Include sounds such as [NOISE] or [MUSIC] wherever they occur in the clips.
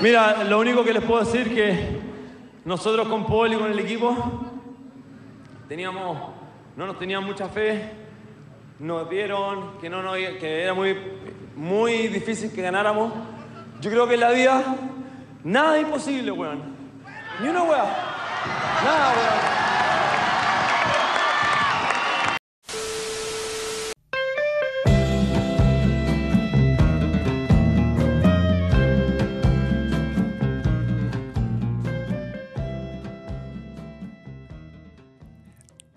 Mira, lo único que les puedo decir que nosotros con Paul y con el equipo teníamos, no nos tenían mucha fe, nos vieron que, no, nos- que era muy, muy difícil que ganáramos. Yo creo que en la vida nada es imposible, weón. Ni una weá. Nada, weón.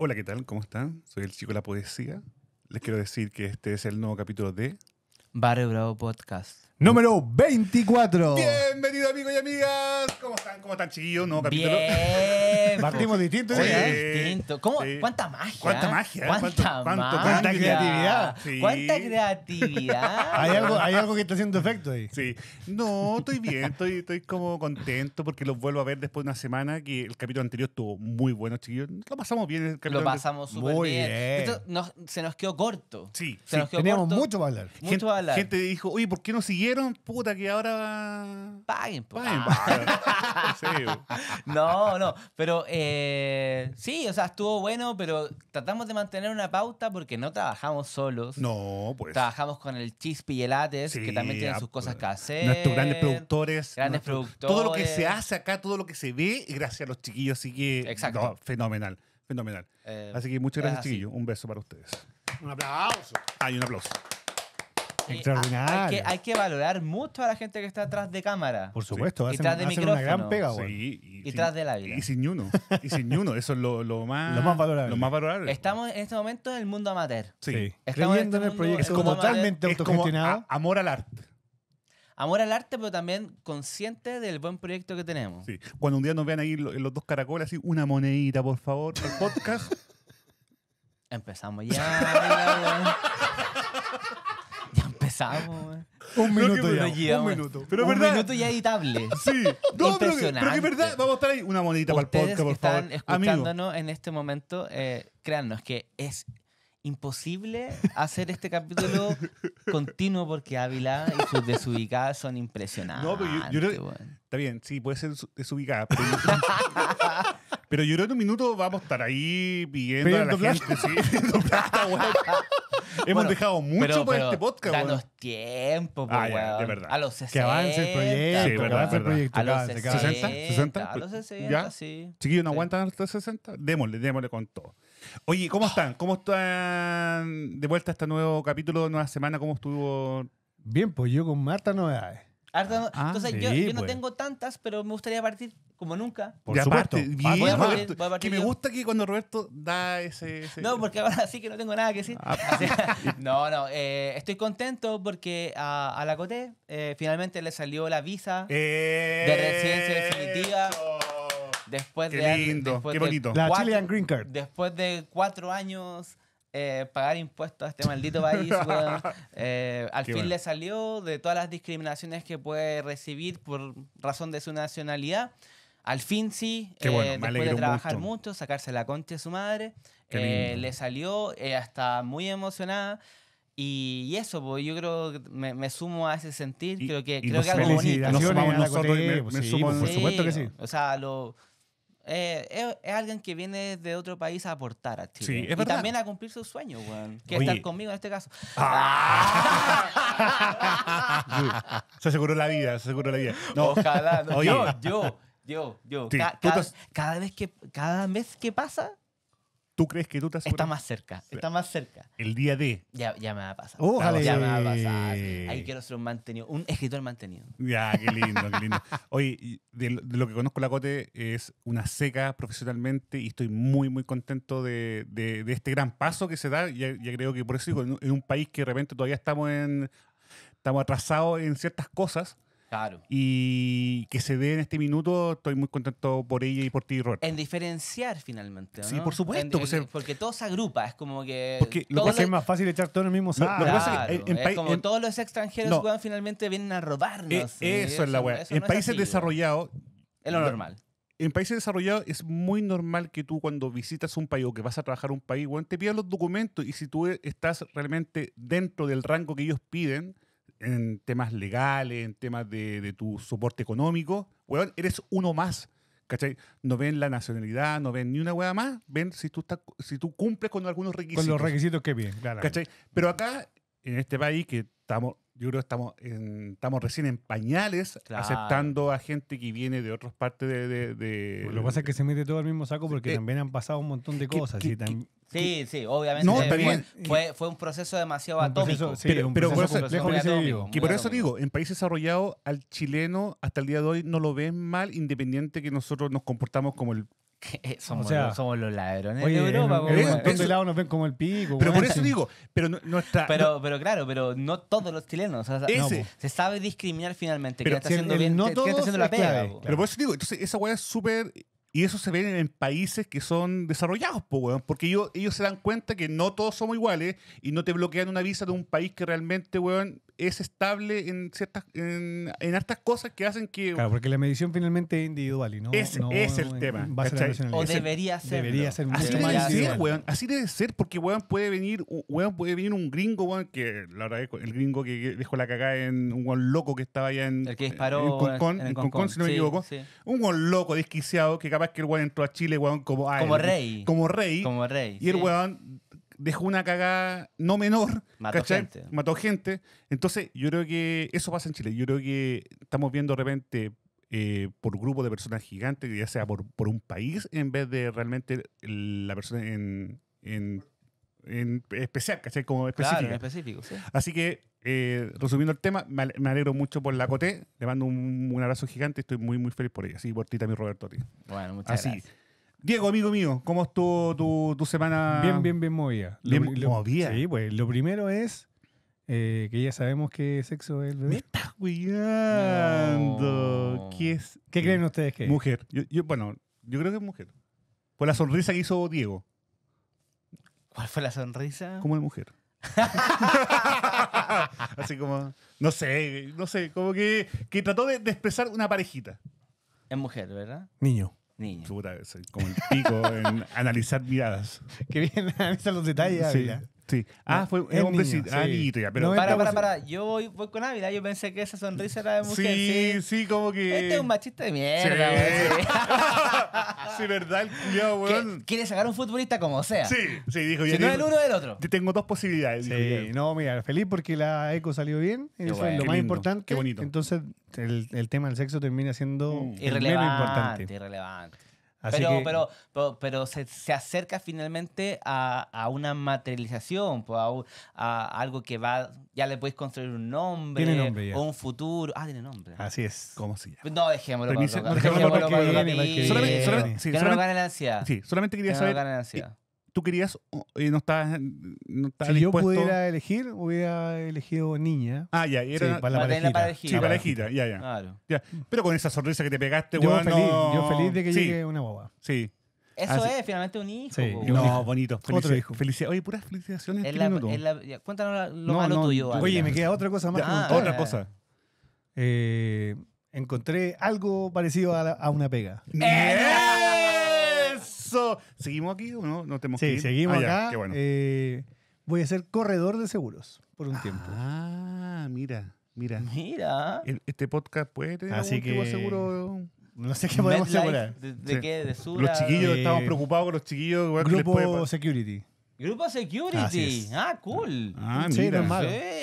Hola, ¿qué tal? ¿Cómo están? Soy el chico de la poesía. Les quiero decir que este es el nuevo capítulo de... Barrio Bravo Podcast. Número 24. Bienvenido amigos y amigas. ¿Cómo están? ¿Cómo están chiquillos? Nuevo capítulo. Bien. [LAUGHS] Partimos distintos. ¿eh? distinto. ¿Cómo? Sí. ¿Cuánta magia? ¿Cuánta magia? ¿Cuánta ¿Cuánto- cuánto- magia? cuánta creatividad? Sí. ¿Cuánta [LAUGHS] creatividad? Hay algo, hay algo que está haciendo efecto ahí. Sí. No, estoy bien. Estoy, estoy como contento porque los vuelvo a ver después de una semana que el capítulo anterior estuvo muy bueno, chiquillos. Lo pasamos bien el capítulo Lo pasamos súper Muy bien. bien. Esto nos- se nos quedó corto. Sí, Se sí. nos quedó Teníamos corto. mucho para hablar. Mucho gente, para hablar. gente dijo, oye, ¿por qué no siguieron? Puta, que ahora... Paguen, po. Paguen, Ah. [LAUGHS] Sí, bo. No, no, pero eh, sí, o sea, estuvo bueno, pero tratamos de mantener una pauta porque no trabajamos solos. No, pues. Trabajamos con el Chispi y el Ates, que también tienen ah, sus cosas pues, que hacer. Nuestros grandes productores. Grandes nuestro- Todo lo que se productores. hace acá, todo lo que se ve, gracias a los chiquillos. Así que. Exacto. no, fenomenal. Fenomenal. Eh, Así que muchas gracias, chiquillos. Un beso para ustedes. Un aplauso. Hay un aplauso. Eh, Extraordinario. Hay que, hay que valorar mucho a la gente que está atrás de cámara. Por supuesto, Y hacen, tras de hacen una gran micrófono. pega, güey. Sí, y, Y sin- tras del Ávila. Y sin uno. Y sin uno. Eso es lo, lo más. Lo más valorable. Lo más valorable. Estamos en este momento en el mundo amateur. Sí. Estamos Creyendo en en el este proyecto es como totalmente como autogestionado. a- amor al arte. Amor al arte, pero también consciente del buen proyecto que tenemos. Sí. Cuando un día nos vean ahí lo- en los dos caracoles, así, una monedita, por favor, al podcast. [LAUGHS] Empezamos ya. Empezamos. Un minuto ya. Un minuto. Pero Un verdad. minuto ya editable. [LAUGHS] Sí. No, pero, que- pero que Impresionante. es verdad. Vamos a estar ahí. Una monedita para el podcast, por están favor. Amigo. escuchándonos en este momento, eh, créannos que es imposible hacer este capítulo [LAUGHS] continuo porque Ávila y sus desubicadas son impresionantes. No, pero yo- yo. Está bien, sí, puede ser su- desubicada. Pero yo, [LAUGHS] pero yo creo que en un minuto vamos a estar ahí pidiendo a la gente. Sí, pidiendo [LAUGHS] plata, weón. Hemos Bueno, dejado mucho Pero- por pero este podcast, weón. Danos tiempo, po, Ah, ya, de verdad. A los 60. Que avance el proyecto. Sí, que verdad, avance el proyecto. A los que avance, que avance. 60. 60, A los 60, ¿Ya? sí. Chiquillos, ¿no Sí. aguantan hasta 60? Démosle, démosle con todo. Oye, ¿cómo están? ¿Cómo están de vuelta a este nuevo capítulo, nueva semana? ¿Cómo estuvo? Bien, pues yo con hartas novedades. Harta- Ah, Entonces, yo, sí, yo no pues. tengo tantas, pero me gustaría partir como nunca. Por Y supuesto. aparte, Voy a bien, partir- Roberto, voy a partir que me yo. gusta que cuando Roberto da ese... ese- No, porque ahora sí que no tengo nada que decir. Ah, [LAUGHS] Así- [LAUGHS] no, no, eh, estoy contento porque a, a la Coté eh, finalmente le salió la visa de residencia definitiva. después Qué de lindo, después qué de bonito. La cuatro- Chilean Green Card. Después de cuatro años eh, pagar impuestos a este maldito país, weón, [LAUGHS] eh, al Qué fin bueno. le salió de todas las discriminaciones que puede recibir por razón de su nacionalidad. Al fin sí, Qué bueno, me eh, después de trabajar mucho. mucho, sacarse la concha de su madre, eh, le salió, ella está muy emocionada. Y, y eso, pues yo creo que me, me sumo a ese sentir, Y- creo que, y creo que algo bonito. Nos sumamos nosotros Coté, me- pues me sí, sumo- pues, por Sí, supuesto que sí. O sea, lo, eh, es, es alguien que viene de otro país a aportar a Chile. Sí, es y verdad. también a cumplir sus sueños, weón. Que Oye. estar conmigo en este caso. [LAUGHS] Se aseguró la vida, se aseguró la vida. No, Ojalá. no. Oye. Yo, yo, yo, yo. Sí, Ca- cada vez que, cada vez que pasa, ¿tú crees que tú te aseguras está más cerca. Está más cerca. el día de? Ya, ya me va a pasar. Ojalá. Ya me va a pasar. Ahí quiero ser un mantenido, un escritor mantenido. Ya, qué lindo, qué lindo. Oye, de, lo- de lo que conozco la Cote es una seca profesionalmente y estoy muy, muy contento de, de- de este gran paso que se da. Ya, ya creo que por eso digo, en un país que de repente todavía estamos en estamos atrasados en ciertas cosas Claro. y que se dé en este minuto, estoy muy contento por ella y por ti, Robert. En diferenciar finalmente. ¿no? Sí, por supuesto, En- pues, en- eh, porque todo se agrupa, es como que. Porque lo Va a ser más fácil echar todo en el mismo saco. lo que pasa es Claro, que en- en es paí- como en- todos los extranjeros No. weón, finalmente vienen a robarnos. Eh, eso es la weá. En no es países así, desarrollados, Es lo normal. en países desarrollados es muy normal que tú cuando visitas un país o que vas a trabajar a un país, te pidan los documentos y si tú estás realmente dentro del rango que ellos piden, en temas legales, en temas de, de tu soporte económico, weón, eres uno más. ¿Cachai? No ven la nacionalidad, no ven ni una weá más, ven si tú, estás, si tú cumples con algunos requisitos. Con los requisitos que piden, claro. ¿Cachai? Pero acá, en este país, que estamos, yo creo que estamos, en- estamos recién en pañales, Claro. aceptando a gente que viene de otras partes de... de- de- Lo que pasa es que se mete todo al mismo saco porque Eh, también han pasado un montón de que- cosas. que- y tam- Sí, sí, obviamente. No, fue- está bien. Fue, fue un proceso demasiado un proceso- atómico. sí, Pero- un pero proceso por eso- atómico, Que por digo, en países desarrollados, al chileno hasta el día de hoy no lo ven mal, independiente que nosotros nos comportamos como el... [LAUGHS] somos, O sea, los, somos los ladrones Oye, de en, Europa. en un montón de lados nos ven como el pico. Pero por eso digo, pero no- nuestra... Pero, pero claro, pero no todos los chilenos. o sea, Ese. no, se sabe discriminar finalmente. Pero que está haciendo el bien, no que- que está todos haciendo la es pega. clave, po. Pero por eso digo, entonces esa weá es súper... Y eso se ve en países que son desarrollados, po, weón, porque ellos, ellos se dan cuenta que no todos somos iguales y no te bloquean una visa de un país que realmente, weón, es estable en ciertas, en, en hartas cosas que hacen que... Claro, porque la medición finalmente es individual y no. Es el en tema, nacionalidad. O debería ser. debería ser Así debe ser, weón. Así debe ser, porque weón puede venir, un- weón puede venir un gringo, weón, que la verdad es que el gringo que dejó la cagada en un weón loco que estaba allá en, El que disparó en Concón, en en si no me Sí, equivoco. sí. Un weón loco, desquiciado, que capaz que el weón entró a Chile, weón, como, rey. Como rey. Como rey. y el weón dejó una cagada no menor. Mató ¿cachai? gente. Mató gente. Entonces, yo creo que eso pasa en Chile. Yo creo que estamos viendo de repente eh, por grupos de personas gigantes, ya sea por, por un país, en vez de realmente la persona en, en, en especial, ¿cachai? Como específica. Claro, en específico, sí. Así que, eh, resumiendo el tema, me ale- me alegro mucho por la Coté. Le mando un, un abrazo gigante. Estoy muy, muy feliz por ella. Así por ti también, Roberto. a ti. Bueno, muchas Así. gracias. Diego, amigo mío, ¿cómo estuvo tu, tu semana? Bien, bien, bien movida. Bien lo- movida. Sí, pues lo primero es eh, que ya sabemos qué sexo es el Me bebé. estás cuidando. No. ¿Qué es? ¿Qué creen ustedes que es? Mujer. Yo, yo- bueno, yo creo que es mujer. Por la sonrisa que hizo Diego, ¿Cuál fue la sonrisa? como de mujer. [LAUGHS] Así como, no sé, no sé, como que, que trató de, de expresar una parejita. Es mujer, ¿verdad? Niño. Puta, soy como el pico en analizar miradas. [LAUGHS] Que bien analiza los detalles. Sí, Ávila. Sí. Ah, fue es un hombre niño, sí. Ah, sí. niñito ya, pero. No, Para, para, 90%. para. Yo voy, voy con Ávila. Yo pensé que esa sonrisa era de mujer. sí, Sí. sí, como que. Este es un machista de mierda, Sí. weón, sí. [LAUGHS] sí, verdad, el culiao, Que weón. Quiere sacar un futbolista como sea. Sí, sí, dijo Si ya. no dijo- el uno del otro. Te Tengo dos posibilidades. dijo ya. Sí, no, mira, feliz porque la eco salió bien. Eso bueno. es lo Qué más lindo, importante. qué bonito. Entonces, el, el tema del sexo termina siendo Mm. el menos Irrelevante, importante. irrelevante. Así pero, que- pero, pero, pero se, se acerca finalmente a, a una materialización, pues, a, algo que va, ya le puedes construir un nombre, Tiene nombre ya. o un futuro. Ah, tiene nombre. Así es. ¿Cómo se llama? No, dejémoslo para Premisa- otro no, ca- dejémoslo dejémoslo para para que otro viene, para que capítulo. Solamente- viene. solamente- sí, Que no nos solamente- gane la ansiedad. Sí, solamente Que quería no nos saber. gane la ansiedad. ¿Tú querías, eh, no estabas, no estabas Si yo pudiera elegir, hubiera elegido niña. Ah, ya, Sí, era. para la para la parejita. parejita. Sí, Sí, parejita, ya, ya, Claro. ya. Pero con esa sonrisa que te pegaste, Yo weón, feliz, no- yo feliz de que sí, llegue una boba. Sí. Eso Así- es finalmente un hijo. Sí, y un No, hijo. bonito. Otro Felicidades. hijo. Oye, puras felicitaciones. Es este la- ya, cuéntanos lo No, malo no, tuyo. Oye, me queda otra cosa más. Ah. Otra cosa. Eh, encontré algo parecido a, la- a una pega. ¡Eso! ¿Seguimos aquí o no? No tenemos que Sí, ir? seguimos Ah, ya. Qué bueno. Eh, voy a ser corredor de seguros por un tiempo. Ah, mira, mira. Mira. El- Este podcast puede tener Así algún tipo de que- seguro. No sé qué podemos asegurar. ¿De, de Sí. qué? ¿De Los Sura? chiquillos, Eh, estamos preocupados con los chiquillos. weón, que les puede Grupo Security. Grupo Security. Así es. Ah, cool. Ah, Sí, mira.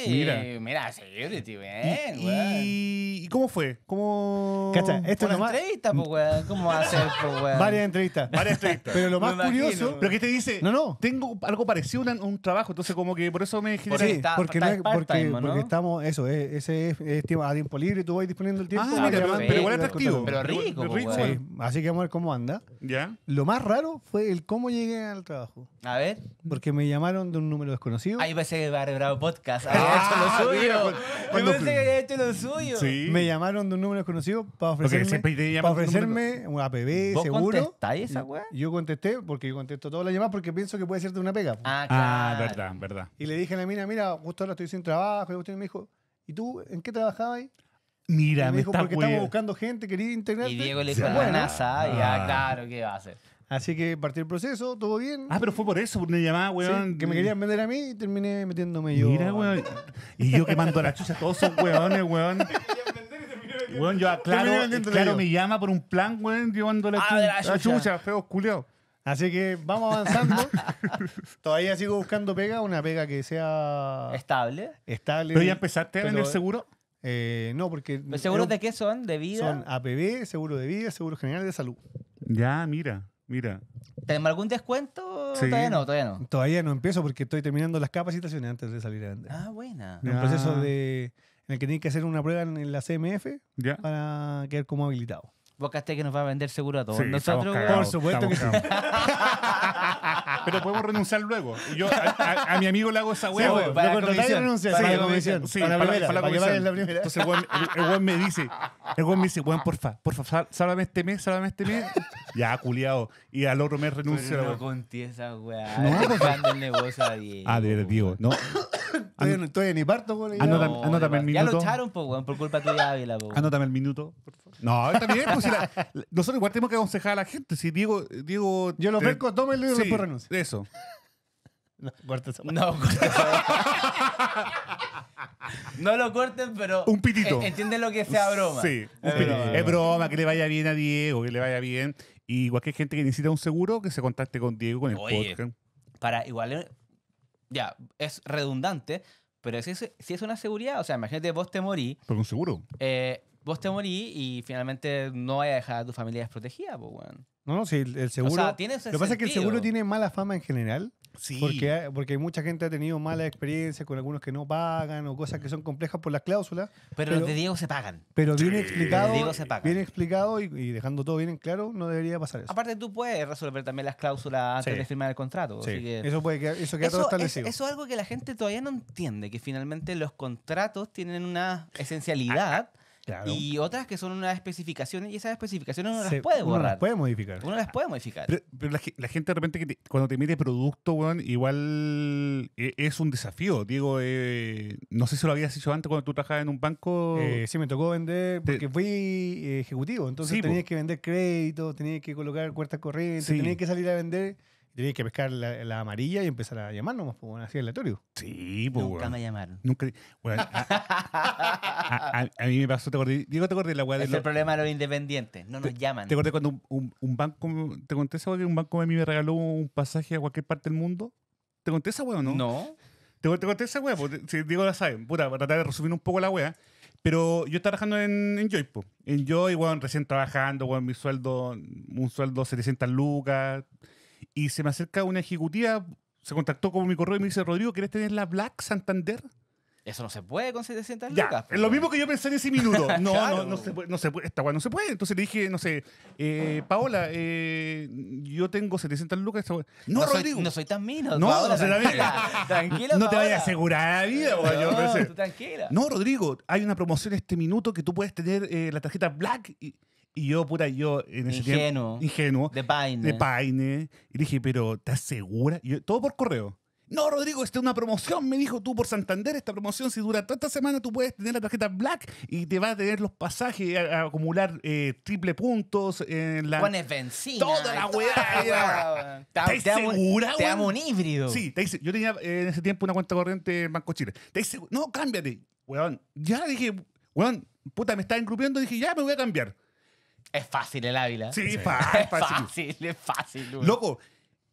Sí, Mira. mira. Security, ¿Y, bien, y- weón. y cómo fue? ¿Cómo... Cacha, esto es Una lo más. entrevista, pues, weón. ¿Cómo va a ser, pues, weón? Varias entrevistas. Varias entrevistas. Pero lo Me más imagino. curioso. Pero que te dice, No, no. tengo algo parecido a un, trabajo, entonces como que por eso me genera... Sí, está- porque, está no porque, ¿no? porque estamos, eso, es, ese es, es tiempo- a tiempo libre, tú vas disponiendo el tiempo. Ah, mira, pero, llamando pero igual atractivo. Pero rico, Pero pues, Sí, así que vamos a ver cómo anda. ¿Ya? Lo más raro fue el cómo llegué al trabajo. A ver. Porque me llamaron de un número desconocido. Ahí pensé que había grabado podcast. Había Ah, hecho lo mira, suyo. cuando- Yo pensé que había hecho lo suyo. Sí. Me llamaron de un número desconocido para ofrecerme, llaman para ofrecerme un APB, ¿Vos seguro. contestáis esa weá? Yo contesté porque yo contesto todas las llamadas porque pienso que puede ser de una pega. Ah, Ah, claro. verdad, verdad. Y le dije a la mina, mira, justo ahora estoy sin trabajo. Y me dijo, ¿y tú en qué trabajabas ahí? Mira, Y me, me dijo, está porque estamos buscando gente, quería integrarte. Y Diego le dijo a la. NASA, y Ah. ah, claro, ¿qué va a hacer? Así que partí el proceso, todo bien. Ah, pero fue por eso, por una llamada, Sí, weón. que me querían vender a mí y terminé metiéndome yo. Mira, weón. Y yo quemando a la chucha, todos son weones, weón. [LAUGHS] Weón, yo aclaro, vendiéndole claro, me llama por un plan, weón, llevando la, Ah, la la chucha. feos culiados. Así que vamos avanzando. [LAUGHS] Todavía sigo buscando pega, una pega que sea Estable. estable. Pero ya empezaste a vender seguro. Eh, no, porque. ¿Los seguros de qué son? ¿De vida? Son APB, seguro de vida, seguro general de salud. Ya, mira, mira. ¿Tenemos algún descuento? Sí. Todavía no, todavía no. Todavía no empiezo porque estoy terminando las capacitaciones antes de salir a vender. Ah, buena. En un Ya. proceso de, en el que tienes que hacer una prueba en, en la CMF Ya. para quedar como habilitado. Vos caché que nos va a vender seguro a todos Sí, nosotros, cagados, weón. Por supuesto que estamos cagados. Pero podemos renunciar luego. Yo a, a- a mi amigo le hago esa Sí, weá. pues, weón. para lo la contratáis y Para sí, la la comisión. Sí, para la para, primera, para la para que pagues la primera. Entonces el weón, el, el weón me dice, el weón me dice, weón, porfa, porfa, sál- sálvame este mes, sálvame este mes. Ya, culiado. Y al otro mes renuncio. Pero no conté esa weá. No, pues- el negocio a Diego. Ah, de verdad, digo, no. [COUGHS] Todavía ni parto, No, anótame el Ya lo minuto. echaron, po, weón, por culpa tuya, Ávila, po. weón. Anótame el minuto. por favor. No, está bien, pues si la- la- nosotros igual tenemos que aconsejar a la gente. Si Diego. Diego Yo lo ofrezco, tómelo y Sí, después renuncio. Eso. [LAUGHS] No, corta esa No, corta esa [LAUGHS] No lo corten, pero. Un pitito. en- Entienden lo que sea broma. Sí, Es broma. es broma, que le vaya bien a Diego, que le vaya bien. Y cualquier gente que necesita un seguro, que se contacte con Diego, con el Oye. podcast. Para igual. eh, Ya, es redundante, pero si es, si es una seguridad, o sea, imagínate vos te morí, Por un seguro. eh, vos te morí y finalmente no vayas a dejar a tu familia desprotegida, pues, weón. No, no, sí, el, seguro. sea, tiene ese lo que pasa es que el seguro tiene mala fama en general. Sí. Porque, porque mucha gente ha tenido mala experiencia con algunos que no pagan o cosas que son complejas por las cláusulas. Pero, Pero- los de Diego se pagan. Pero bien explicado, Diego se paga. bien explicado y, y dejando todo bien en claro, no debería pasar eso. Aparte, tú puedes resolver también las cláusulas antes Sí. de firmar el contrato. Sí, así que- Eso puede quedar, eso queda todo Eso es, establecido. eso es algo que la gente todavía no entiende, que finalmente los contratos tienen una esencialidad Claro. y otras que son unas especificaciones y esas especificaciones uno Se- las puede uno borrar. las puede modificar. Uno las puede modificar. Pero, pero la, la gente de repente que te- cuando te mete producto, weón, igual eh, es un desafío. Diego, eh, no sé si lo habías hecho antes cuando tú trabajabas en un banco. Eh, sí, me tocó vender Te- porque fui eh, ejecutivo. Entonces Sí, tenías que vender crédito, tenías que colocar cuentas corrientes, Sí. tenías que salir a vender, tenías que pescar la, la amarilla y empezar a llamar nomás, pues, así aleatorio. sí, pues, Nunca me llamaron. Nunca. a, a- a- a mí me pasó, te acordé. Diego, te acordé de la weá de Es lo- el problema de los independientes. No nos llaman. ¿Te acordás cuando un, un- un banco, te conté esa weá que un banco a mí me regaló un pasaje a cualquier parte del mundo? ¿Te conté esa weá o no? No. Te, te conté esa weá, pues, si Diego la sabe. Puta, para tratar de resumir un poco la weá. Pero yo estaba trabajando en, en Joy, po. En Joy, weón, recién trabajando, weón, mi sueldo, un sueldo 700 lucas. Y se me acerca una ejecutiva, se contactó con mi correo y me dice, Rodrigo, ¿quieres tener la Black Santander? Eso no se puede con 700 Ya, lucas. es lo mismo que yo pensé en ese minuto. [LAUGHS] No, Claro. no, no se puede, no se puede, esta weá no se puede. Entonces le dije, no sé, eh, Paola, eh, yo tengo 700 lucas. esta weá. No, soy, Rodrigo. no soy tan mino. No, Paola, o sea, tranquila. [LAUGHS] Tranquila, no te vayas a asegurar la vida. Yo No, pensé. tú tranquila. No, Rodrigo, hay una promoción este minuto que tú puedes tener eh, la tarjeta Black. Y, y yo, puta, yo en ese Ingenuo. tiempo. Ingenuo. De Paine. De Paine. Y dije, pero ¿estás segura? Y yo, todo por correo. No, Rodrigo, esta es una promoción, me dijo tú por Santander. Esta promoción, si dura toda esta semana, tú puedes tener la tarjeta Black y te va a tener los pasajes, a, a acumular eh, triple puntos en la. Pones benzina. Toda la weá, la ya. [LAUGHS] weá. Te- ¿Estáis te damos- segura, Te damos un híbrido. Sí, te dice, yo tenía eh, en ese tiempo una cuenta corriente en Banco Chile. Te dice, no, cámbiate. Weón, ya dije, weón, puta, me estaba engrupiendo, dije, ya me voy a cambiar. Es fácil el Ávila. Sí, fa- Es fácil. fácil, es fácil. [LAUGHS] weón. Loco,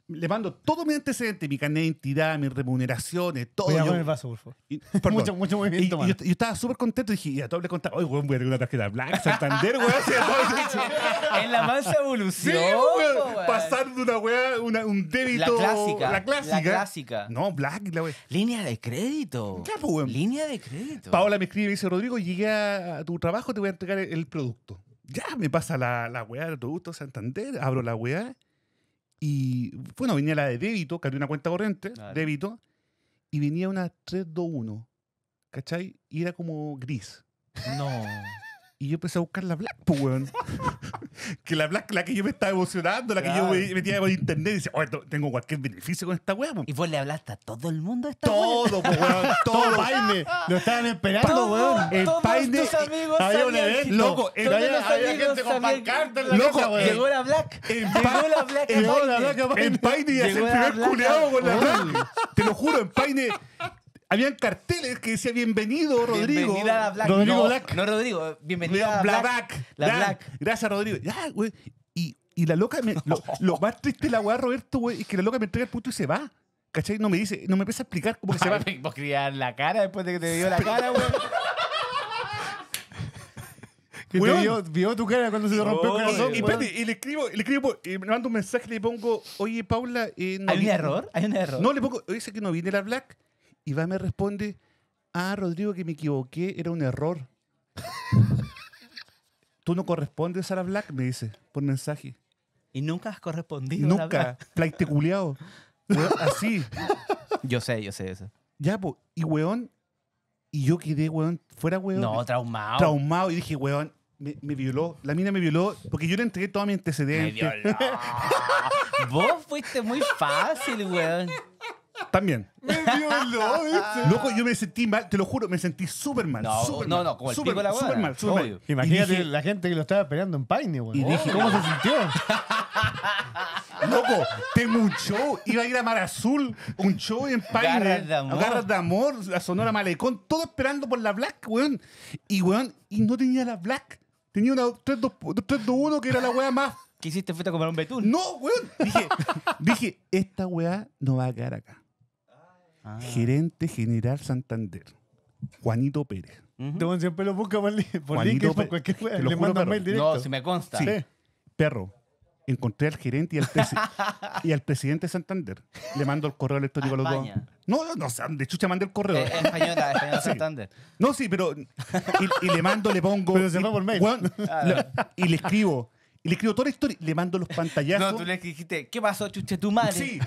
le mando todo mi antecedente, mi carnet de identidad, mis remuneraciones, todo. Con el vaso, por favor. y- perdón. Mucho, mucho Y- movimiento y más. yo, yo estaba súper contento, dije, ya, todo le contaba, oye, weón, voy a tener una tarjeta Black, Santander, weón. así, todo. [LAUGHS] En la mansa Sí, evolución. weón, po, weón. pasar de una weá, una- un La débito. clásica. La clásica. La clásica. No, Black, la weá. Línea de crédito. Pues, weón. Línea de crédito. Paola me escribe y me dice, Rodrigo, llegué a tu trabajo, te voy a entregar el producto. Ya, me pasa la, la weá del producto Santander, abro la weá y, bueno, venía la de débito, que había una cuenta corriente, Claro. débito, y venía una 321, ¿cachai? Y era como gris. No. [LAUGHS] Y yo empecé a buscar la Black, pues, weón. [LAUGHS] que la Black, la que yo me estaba emocionando, la que Claro. yo me metía por internet y decía, oh, esto- tengo cualquier beneficio con esta weá, po". Y vos le hablaste a todo el mundo esta Todo, pues, weón. [LAUGHS] Todo Todo. Paine. Lo estaban esperando, weón. El Paine- había un evento. que- Loco, había- había gente con que- pancarta en la Loco, casa, weón. Llegó la Black. En Llegó la Black. Llegó la Paine. Black. En Paine y hace el primer culeado con la Weón. Black. Te lo juro, en Paine habían carteles que decía bienvenido, Rodrigo. Bienvenida a la Black. Rodrigo no, Black. No, Rodrigo. Bienvenida a Bla la Black. Black. La Black. Gracias, Rodrigo. Ya, güey. Y, y la loca, me, lo, lo [LAUGHS] más triste de la weá, Roberto, güey, es que la loca me entrega el punto y se va. ¿Cachai? No me dice, no me empieza a explicar cómo que se va. Vos querías la cara después de que te dio la cara, weón. [LAUGHS] Que te vio, vio tu cara cuando se te rompió el corazón, Y, espérate, y le escribo, le escribo, y me mando un mensaje y le pongo, oye, Paula, eh, no ¿Hay un error? ¿Hay un error? No, le pongo, dice que no viene la Black. Y va me responde, ah, Rodrigo, que me equivoqué, era un error. [LAUGHS] Tú no correspondes a la Black, me dice, por mensaje. Y nunca has correspondido. Nunca. [LAUGHS] Weón, Así. [LAUGHS] Yo sé, yo sé eso. Ya, po. Y weón, y yo quedé, weón, fuera weón. No, traumado. traumado y dije, weón, me, me violó. La mina me violó porque yo le entregué todo mi Me antecedente. violó. Vos fuiste muy fácil, weón. También. Me violó, dice. Loco, yo me sentí mal, te lo juro, me sentí súper mal. No, súper no, mal, no, como el súper- pico de la Súper weona, mal, súper obvio. mal. Imagínate dije, la gente que lo estaba esperando en Paine, weón. Y dije- ¿Cómo se sintió? [LAUGHS] Loco, tengo un show, iba a ir a Mar Azul, un show en Paine. Garras de amor. Garras de amor, la Sonora Malecón, todo esperando por la Black, weón. Y weón, y no tenía la Black. Tenía una 321 que era la weá más. ¿Qué hiciste? ¿Fuiste a comer un betún? No, weón. Dije, dije, esta weá no va a quedar acá. Ah. Gerente General Santander, Juanito Pérez. Ujú. Este weón siempre lo busca por, li- por Juanito, link, por cualquier te Le manda un mail directo. No, si me consta. Sí. Perro, encontré al gerente y al, y al presidente de Santander. Le mando el correo electrónico a los dos. España. No, no, no, de chucha mandé el correo. Eh, española, española Sí. Santander. No, sí, pero. Y, y le mando, le pongo. Pero se y, por mail. le- y le escribo. Y le escribo toda la historia. Le mando los pantallazos. No, tú le dijiste, ¿qué pasó, chuche tu madre? Sí.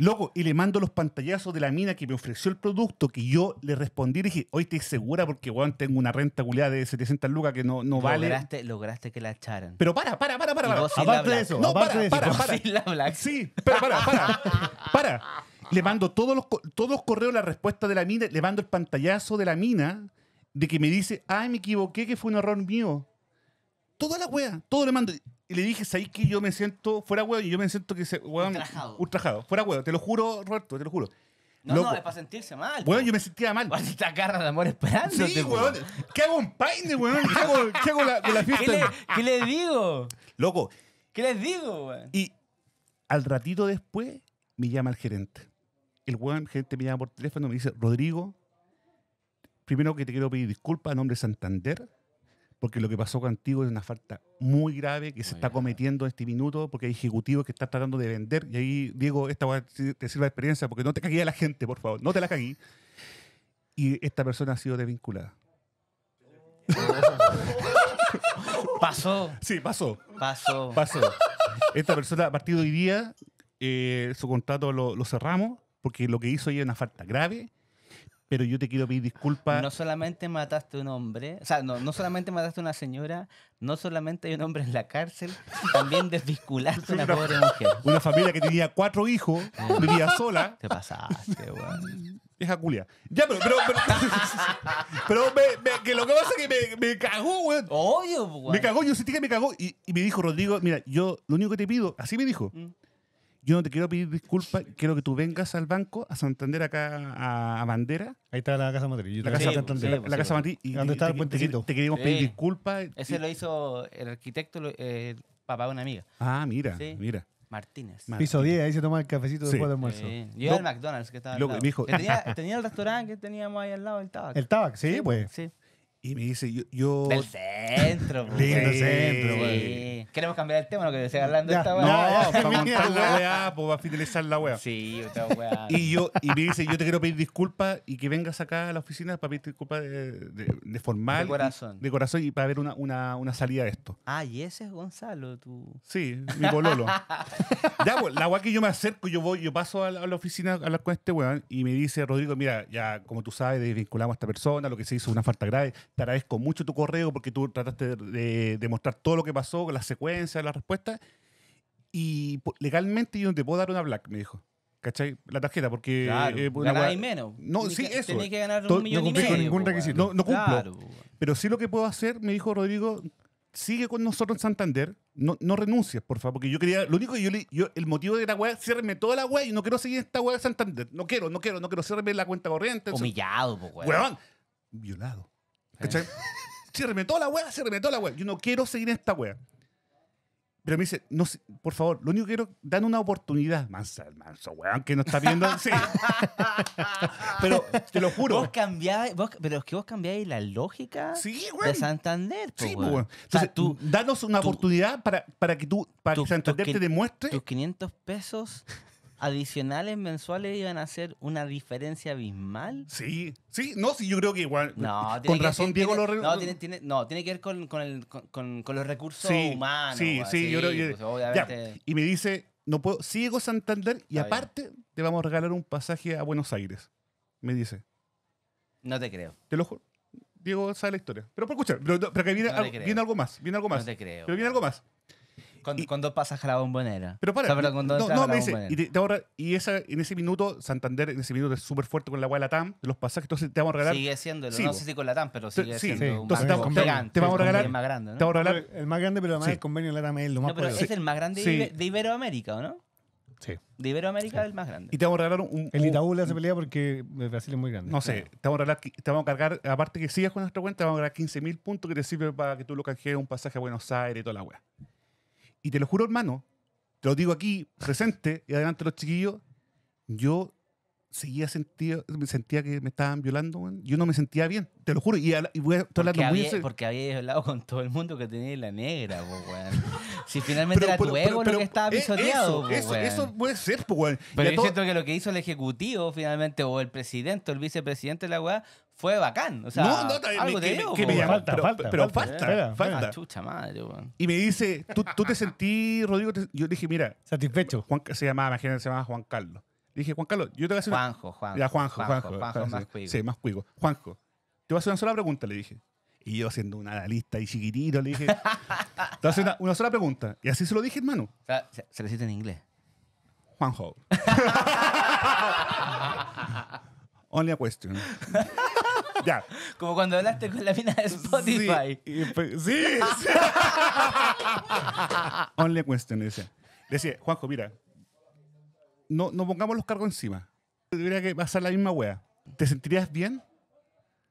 Loco, y le mando los pantallazos de la mina que me ofreció el producto que yo le respondí y dije, hoy estoy segura porque, weón, tengo una renta culiada de 700 lucas que no, no vale. Lograste, lograste que la echaran. Pero para, para, para, para. Para. Aparte de eso, No, para, para, para. Sí, pero para, para. Para. Le mando todos los, todos los correos, la respuesta de la mina, le mando el pantallazo de la mina de que me dice, ay, me equivoqué, que fue un error mío. Toda la wea, todo le mando. Y le dije, ¿sabes que yo me siento fuera wea? Y yo me siento que se, weón, Ultrajado. ultrajado. Fuera wea, te lo juro, Roberto, te lo juro. No, Loco. no, es para sentirse mal. Weón, yo me sentía mal. Esta garra de amor esperándote. Sí, weón. ¿Qué hago en Paine, weón? ¿Qué hago, qué hago la- con la ¿Qué fiesta? le, ¿Qué le digo? Loco, ¿Qué les digo, weón? Y al ratito después me llama el gerente. El buen gerente me llama por teléfono y me dice, Rodrigo, primero que te quiero pedir disculpas a nombre de Santander, porque lo que pasó contigo es una falta muy grave que se está cometiendo en este minuto, porque hay ejecutivos que están tratando de vender. Y ahí, Diego, esta te sirva de experiencia, porque no te cagué a la gente, por favor, no te la cagué. Y esta persona ha sido desvinculada. [LAUGHS] Pasó, Sí, pasó. pasó. Pasó. Esta persona, a partir de hoy día, eh, su contrato lo, lo cerramos porque lo que hizo ella es una falta grave. Pero yo te quiero pedir disculpas. No solamente mataste a un hombre, o sea, no, no solamente mataste a una señora, no solamente hay un hombre en la cárcel, también desvinculaste a una pobre mujer. Una familia que tenía cuatro hijos, vivía sola, Te pasaste, weón. vieja culia. Ya, pero, pero, pero, [LAUGHS] pero me- me- que lo que pasa es que me, me cagó, weón. Obvio, weón. Me cagó, yo sentí que me cagó. Y, y me dijo, Rodrigo, mira, yo lo único que te pido, así me dijo, Mm. Yo no te quiero pedir disculpas, quiero que tú vengas al banco, a Santander, acá a, a Bandera, Ahí está la casa matriz. Yo la casa, Sí, Santander. la, sí, la sí, casa pues. Matriz, y ¿Dónde te- está el te- puentecito? Te, te queríamos Sí. pedir disculpas. Ese y- lo hizo el arquitecto, lo- eh, el papá de una amiga, Ah, mira, Sí. mira. Martínez. Ma- Piso 10, ahí se toma el cafecito Sí. después del almuerzo. Sí. Yo Lo- al McDonald's que estaba al lado. dijo- Que tenía, [LAUGHS] tenía el restaurante que teníamos ahí al lado del tabaco. El tabac, sí, pues. Sí. Y me dice, yo... yo- Del centro, po, Lindo weón. centro, Sí. güey. Queremos cambiar el tema, no que siga hablando de Ya, esta no, weá. No, [LAUGHS] para [LAUGHS] mira, contar la weá. pues para finalizar la weá. Sí, esta weá. [LAUGHS] Y yo y me dice, yo te quiero pedir disculpas y que vengas acá a la oficina para pedir disculpas de, de, de formal. De corazón. y- de corazón y para ver una, una, una salida de esto. Ah, y ese es Gonzalo, tú. Sí, mi pololo. ya, pues, la weá que yo me acerco, yo voy, yo paso a la, a la oficina a hablar con este weón y me dice, Rodrigo, mira, ya como tú sabes, desvinculamos a esta persona, lo que se hizo es una falta grave. Te agradezco mucho tu correo porque tú trataste de, de- de mostrar todo lo que pasó, con las secuencias, las respuestas. Y legalmente yo no te puedo dar una black, me dijo. ¿Cachai? La tarjeta, porque. Claro, eh, una menos. No, Tenés sí, que, eso. Tenés que ganar un millón no y medio. ningún requisito. No, no cumplo. Claro. Pero sí lo que puedo hacer, me dijo Rodrigo, sigue con nosotros en Santander, no, no renuncies, por favor, porque yo quería, lo único que yo, le, yo el motivo de la weá, ciérreme toda la weá y no quiero seguir esta weá de Santander. No quiero, no quiero, no quiero, ciérreme la cuenta corriente. Humillado, weón. Weón, violado. ¿Cachai? [LAUGHS] Ciérreme toda la weá, ciérreme toda la weá. Yo no quiero seguir en esta weá. Pero me dice, no, por favor, lo único que quiero, dan una oportunidad. Manso, manso, weón, que no está viendo. [LAUGHS] Sí. Pero te lo juro. Vos cambiáis, vos- pero es que vos cambiáis la lógica Sí, de. Santander, po, Sí, weón. weón. O sea, Entonces, tú, danos una tú- oportunidad para, para que tú, para tú- que Santander te demuestre. tus 500 pesos adicionales mensuales iban a hacer una diferencia abismal. Sí, sí, no, sí, yo creo que igual. No, con razón Diego tiene- lo re- no, tiene, tiene- no, tiene que ver con, con, el- con- con- los recursos Sí, humanos. sí, sí, yo creo que- pues, ya. obviamente. Y me dice, no puedo, sigue con Santander y Está bien. aparte te vamos a regalar un pasaje a Buenos Aires. Me dice, No te creo. te lo juro. Diego sabe la historia. Pero por escuchar, pero, pero que viene, No algo, viene algo más, viene algo No más. te creo. pero viene algo más. Con, y- con dos pasajes a la bombonera. Pero para, O sea, perdón, con dos no, no, a la me dice, y, te- y esa, en ese minuto, Santander en ese minuto es súper fuerte con la weá de la TAM, de los pasajes, entonces te vamos a regalar, Sigue siendo, Sí, no sé si con la TAM, pero sigue sí, siendo sí. un Entonces banco te- te- gigante, te vamos a regalar- es más grande, ¿no? te vamos a regalar El más grande, pero además Sí. el convenio de la TAM es lo más No, pero es el más grande Sí. de, Ibe- de Iberoamérica, ¿o no? Sí. De Iberoamérica es el más grande. y te vamos a regalar un, El Itaú le hace pelea porque Brasil es muy grande. No sé, te vamos a regalar, te vamos a cargar, aparte que sigas con nuestra cuenta, te vamos a regalar 15 mil puntos que te sirven para que tú lo canjees un pasaje a Buenos Aires y toda la weá. Y te lo juro, hermano, te lo digo aquí, presente y adelante los chiquillos, yo seguía me sentía que me estaban violando, weón. yo no me sentía bien, te lo juro, y, a y voy a estar hablando muy había, serio. porque había hablado con todo el mundo que tenía la negra, po, weón. Si finalmente era tu pero- ego pero- lo que estaba eh, pisoteado, Eso, po, eso, eso puede ser, weón. Y Pero yo todo- siento que lo que hizo el ejecutivo finalmente, o el presidente, o el vicepresidente de la weá, fue bacán. O sea, no, no, también algo me- te que, me- que po, me weón. llama- Falta, pero, falta, pero falta. falta, falta. Ah, chucha madre, weón. Y me dice, ¿tú, tú te sentí, Rodrigo? Te- Yo dije, mira, Satisfecho. Juan, se llamaba, imagínate, se llamaba Juan Carlos. Le dije, Juan Carlos, yo te voy a hacer una... Juanjo, Juanjo. Ya, Juanjo, Juanjo. Juanjo, más cuico. Sí, más cuico. Juanjo, te voy a hacer una sola pregunta, le dije. Y yo haciendo una analista y chiquitito, le dije, [LAUGHS] te voy a hacer una, una sola pregunta. Y así se lo dije, hermano. O sea, se, se lo hiciste en inglés. Juanjo. [LAUGHS] Only a question. [LAUGHS] ya. Como cuando hablaste con la mina de Spotify. Sí, después- sí. sí. Only question, le decía. Decía, Juanjo, mira, no, no pongamos los cargos encima. Debería que pasar la misma wea. ¿Te sentirías bien?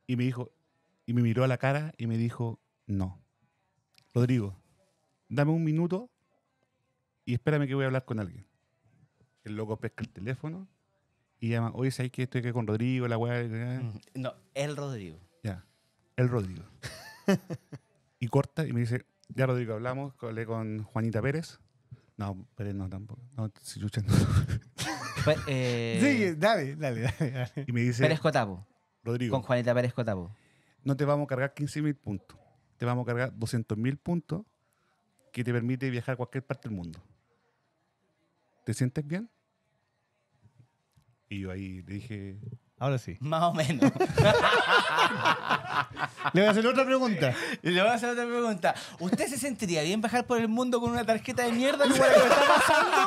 Y me dijo, y me miró a la cara y me dijo, no. Rodrigo, dame un minuto y espérame que voy a hablar con alguien. El loco pesca el teléfono y llama, oye, ¿sabes que estoy aquí con Rodrigo, la wea? No, el Rodrigo. Ya, el Rodrigo. [LAUGHS] y corta y me dice, ya Rodrigo, hablamos, hablé con Juanita Pérez. No, Pérez no tampoco. No, si chucha, no. [LAUGHS] Eh, [LAUGHS] Sí, dale, dale, dale. dale. Y me dice, Pérez Cotapo. Rodrigo, Con Juanita Pérez Cotapo. no te vamos a cargar 15 mil puntos. Te vamos a cargar 200 mil puntos que te permite viajar a cualquier parte del mundo. ¿Te sientes bien? Y yo ahí le dije, Ahora sí. Más o menos. [LAUGHS] Le voy a hacer otra pregunta. Y le voy a hacer otra pregunta. ¿Usted se sentiría bien bajar por el mundo con una tarjeta de mierda como la que me está pasando?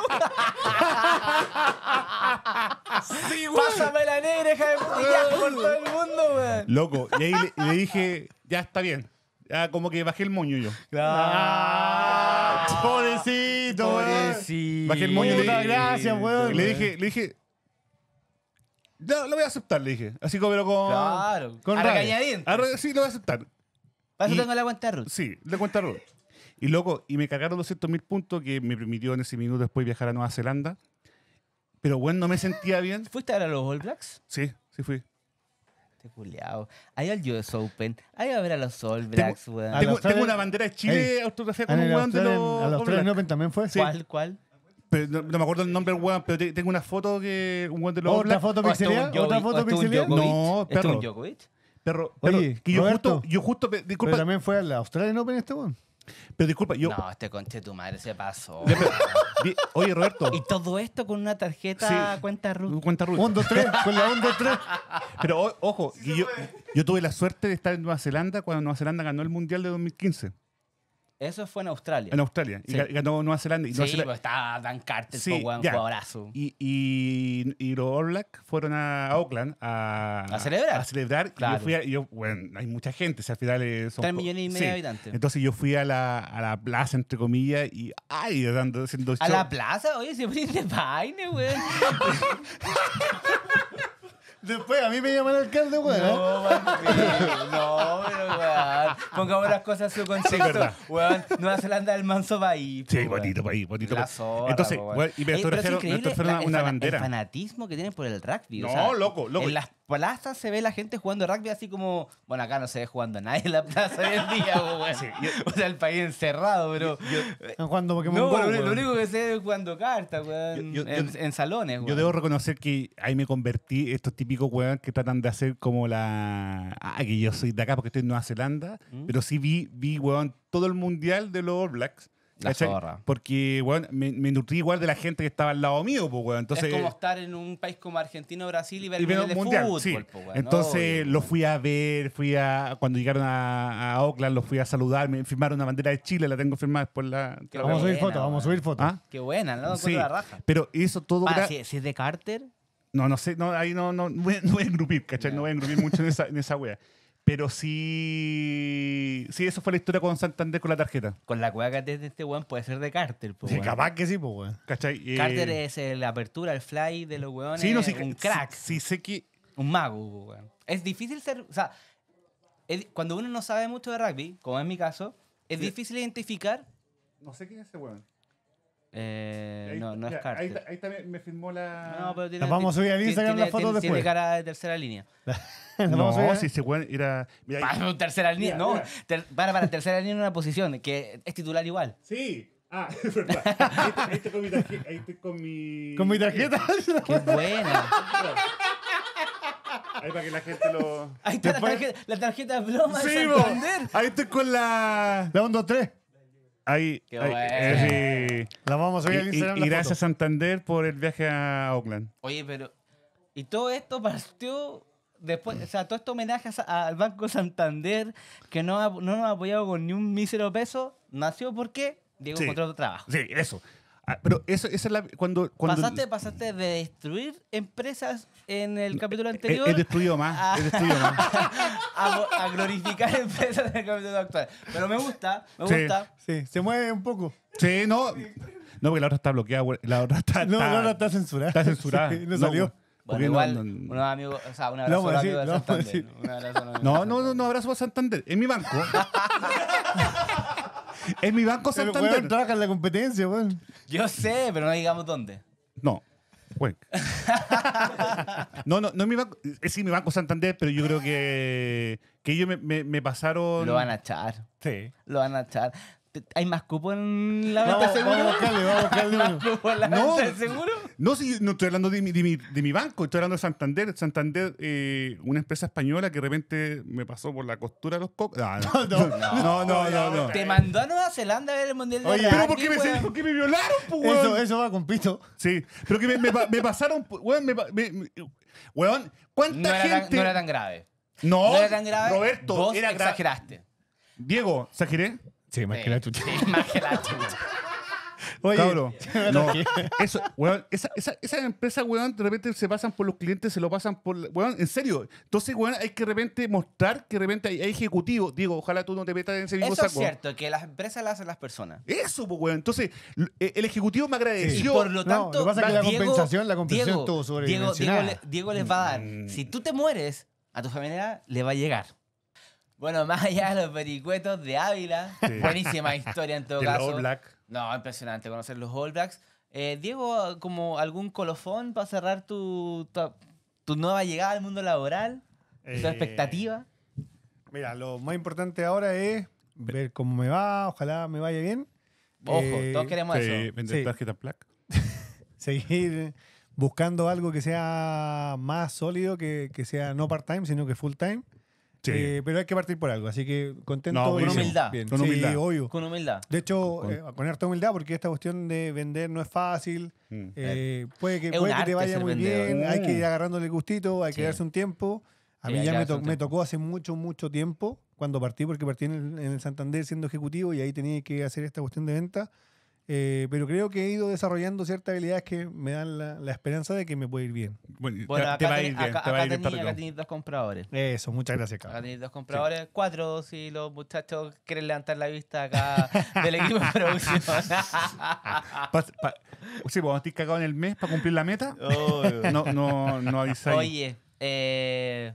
[LAUGHS] sí, Pásame la negra, deja de putillar por todo el mundo, weón. loco. Y ahí le, le dije, ya está bien. Ya como que bajé el moño yo. Ah, pobrecito, weón. Pobrecito. Bajé el moño y Puta, le, gracias, weón. le dije, le dije, ya, lo voy a aceptar, le dije. Así como, pero con... Claro. Con a rabia. sí, lo voy a aceptar. Para eso y- tengo la cuenta de Ruth. Sí, le cuenta Ruth. Y loco, y me cagaron 200 mil puntos que me permitió en ese minuto después viajar a Nueva Zelanda. Pero bueno, no me sentía bien. [LAUGHS] ¿Fuiste a ver a los All Blacks? Sí, sí fui. Este culiao. Ahí al US Open. Ahí a ver a los All Blacks, weón. Tengo, una bandera de Chile autografiada con En un weón de los. a los All Blacks. Open también fue. ¿Cuál, cuál? Pero no, no me acuerdo el nombre del weón, pero te- tengo una foto que un weón de los ¿Otra foto ¿O esto un pixelada? ¿Otra foto un pixelada? No, ¿Esto un perro. Djokovic? Perro, Oye, perro, que yo Roberto. justo, yo justo, pe- Pero disculpa, también fue al Australian Open este weón. pero disculpa, yo, No, este conche tu madre se pasó. Ya, pero- di- oye Roberto, y todo esto con una tarjeta Sí. cuenta Ruth. cuenta Ruth. 1, 2, 3, con la 1, 2, 3. Pero o- ojo, que yo, yo tuve la suerte de estar en Nueva Zelanda cuando Nueva Zelanda ganó el Mundial de 2015 Eso fue en Australia. en Australia y Sí. ganó Nueva Zelanda. Y, Nueva sí, Zelanda- pues estaba Dan Carter, Sí, weón, ya. jugadorazo. y, y, y los All Blacks fueron a Auckland a, A celebrar. A celebrar. Y Claro. yo fui a- yo, bueno, hay mucha gente, si al final eh, son Tres millones y medio de habitantes. Entonces yo fui a la, a la plaza, entre comillas, y ay, dando, haciendo A show. la plaza, oye, se ponen de vaina, weón. [LAUGHS] Después a mí me llama el alcalde, weón. No, Martín, no, pero weón. Pongamos las cosas en su contexto. verdad. weón, Nueva Zelanda el manso país. Sí, weón. bonito país, bonito país. Entonces, po, weón. y me el una bandera. El fanatismo que tienen por el rugby. o No, sea, loco, loco. En las plazas se ve la gente jugando rugby así como. Bueno, acá no se ve jugando nadie en la plaza hoy en día, po, weón. O sea, el país encerrado, pero. Están jugando Pokémon no, Go, lo, weón. lo único que se ve es jugando cartas, weón. Yo- yo- en, yo- en salones, Yo weón. debo reconocer que ahí me convertí estos típicos weón que tratan de hacer como la. Ah, que yo soy de acá porque estoy en Nueva Zelanda. ¿Mm? Pero sí vi, vi, weón, todo el mundial de los All Blacks. La zorra. Porque, weón, me, me nutrí igual de la gente que estaba al lado mío, pues, weón. Entonces, es como estar en un país como Argentina o Brasil y ver y el de mundial, fútbol. sí. po, weón. Entonces weón. fui a ver, fui a. Cuando llegaron a, a Oakland, los fui a saludar, me firmaron una bandera de Chile, la tengo firmada después la. Qué Vamos a subir fotos, vamos a subir fotos. ¿Ah? Qué buena, ¿no? Sí, Sí. la raja. pero eso todo. Ah, gra- si, si es de Carter, No, no sé, no, ahí no, no, no voy, a- [LAUGHS] no voy a engrupir, ¿cachai? Ya. No voy a engrupir mucho en esa, en esa wea. Pero sí. Sí, eso fue la historia con Santander con la tarjeta. con la cueva que tiene este weón puede ser de Carter, po, Sí, weón. capaz que sí, pues, weón. ¿cachai? Eh, Carter es la apertura, el fly de los weones. Sí, no, sí, un sí, crack, Sí, sé que. un mago, weón. Es difícil ser. O sea, es- cuando uno no sabe mucho de rugby, como en mi caso, es Sí. difícil identificar. No sé quién es ese weón. Eh, Ahí no, no es Ahí, Carter. está- ahí está, me, firmó la. No, pero tiene, Las vamos a subir al Instagram las fotos después. Tiene cara de tercera línea. [LAUGHS] Nos no, subir- si ese weón era. Mira, ahí- Para, tercera línea, Mira, no. mira. ter- para, para, tercera línea en una posición que es titular igual. Sí. Ah, [LAUGHS] es verdad. Ahí ahí está con mi tarjeta. Ahí estoy con mi. Con mi tarjeta. [LAUGHS] Qué buena. Ahí para que la gente lo. Ahí está Después- la tarjeta, la tarjeta Bloma de Sí, bo. Santander. Ahí estoy con la. La 1, 2, 3. Ahí. Qué ahí, bueno. eh, sí. La vamos a subir al Y, Instagram. y la gracias foto. Santander por el viaje a Oakland. Oye, pero. Y todo esto partió después. O sea, todo este homenaje a al Banco Santander, que no, ha- no nos ha apoyado con ni un mísero peso, nació porque Diego Sí. encontró otro trabajo. Sí, eso. Ah, pero eso, esa es la. Cuando. cuando Pasaste, pasaste de destruir empresas en el capítulo he, anterior he destruido más. Ah. He destruido más. [LAUGHS] a, a glorificar [LAUGHS] empresas en el capítulo actual. Pero me gusta, me Sí. gusta. Sí, se mueve un poco. Sí, no. No, porque la otra está bloqueada. La otra está. No, está, no, no, está censurada. está censurada. Sí, no salió. güey. Bueno, no- igual, no, no. unos amigos, o sea, un abrazo a a los decir, amigos de a Santander. Un abrazo a los amigos No, no, no, no, abrazo a Santander. Es mi banco. [LAUGHS] [LAUGHS] es mi banco Pero Santander. weón trabaja en la competencia, weón. Yo sé, pero no digamos dónde. No. Güey. [LAUGHS] no, no, no es mi banco. Es sí mi banco Santander, pero yo creo que, que ellos me, me, me pasaron. Lo van a echar. Sí. Lo van a echar. ¿Hay más cupo en la venta Vamos, de vamos a seguro? buscarle, vamos a buscarle uno. [LAUGHS] ¿Más cupo en la No. venta seguro? No, si no estoy hablando de mi, de mi, de mi banco, estoy hablando de Santander. Santander, eh, una empresa española que de repente me pasó por la costura de los cocos. No, [LAUGHS] [LAUGHS] no, No, no, no, no, no. Te mandó a Nueva Zelanda a ver el Mundial de Oye, Pero ¿por qué me, weón. por qué me violaron, pues, weón? Eso, eso va con pito. Sí, pero que me, me pa- me pasaron, weón, me, pa- me- me- weón, ¿cuánta No era, tan, gente? no era tan grave. No, No era tan grave. Roberto, Vos era exageraste. Diego, ¿exageré? Sí, más que la chucha. sí, más que la chucha. [LAUGHS] Oye, Cabro, [LAUGHS] no, eso, weón, esa, esa, esa empresa, weón, de repente se pasan por los clientes, se lo pasan por, weón, en serio. Entonces, weón, hay que de repente mostrar que de repente hay, hay ejecutivos. Diego, ojalá tú no te metas en ese mismo Eso es saco. cierto, que las empresas las hacen las personas. Eso, pues, weón. Entonces, eh, el ejecutivo me Y agradeció. por lo No, tanto, lo que pasa es que la Diego- compensación- la compensación Diego, Diego, sobredimensionada. Diego, le- Diego les va a dar. Mm. Si tú te mueres, a tu familia le va a llegar. Bueno, [LAUGHS] más allá de los vericuetos de Ávila, Sí. buenísima historia en todo [LAUGHS] caso. All Black. No, impresionante conocer los All Blacks. Eh, Diego, como algún colofón para cerrar tu, tu, tu nueva llegada al mundo laboral. ¿Y tu Eh, expectativa? Mira, lo más importante ahora es ver cómo me va, ojalá me vaya bien. Ojo, Eh, todos queremos ¿Te eso. vender Sí. tarjeta Black? [LAUGHS] seguir buscando algo que sea más sólido, que, que sea no part-time, sino que full-time. Sí. Eh, pero hay que partir por algo, así que contento. No, con humildad. bien. Con Sí, humildad. obvio. Con humildad. De hecho, Con- eh, con harta humildad, porque esta cuestión de vender no es fácil. Mm. eh, puede que, puede que te vaya muy vendedor. bien, hay que ir Mm. agarrándole el gustito, hay Sí. que darse un tiempo. A Sí, mí ya me, to- me tocó hace mucho, mucho tiempo cuando partí, porque partí en el, en el Santander siendo ejecutivo y ahí tenía que hacer esta cuestión de venta. Eh, pero creo que he ido desarrollando ciertas habilidades que me dan la, la esperanza de que me puede ir bien. Bueno, Bueno, te, te acá, va a ir bien, acá, te va a acá ir tení- acá tenéis dos compradores. Eso, muchas gracias, Acá cabrón. tenéis dos compradores, cuatro si los muchachos quieren levantar la vista acá [LAUGHS] del equipo de producción. [LAUGHS] Pa- pa- sí, pues estoy cagado en el mes para cumplir la meta. No, no, no avisáis. Oye, eh,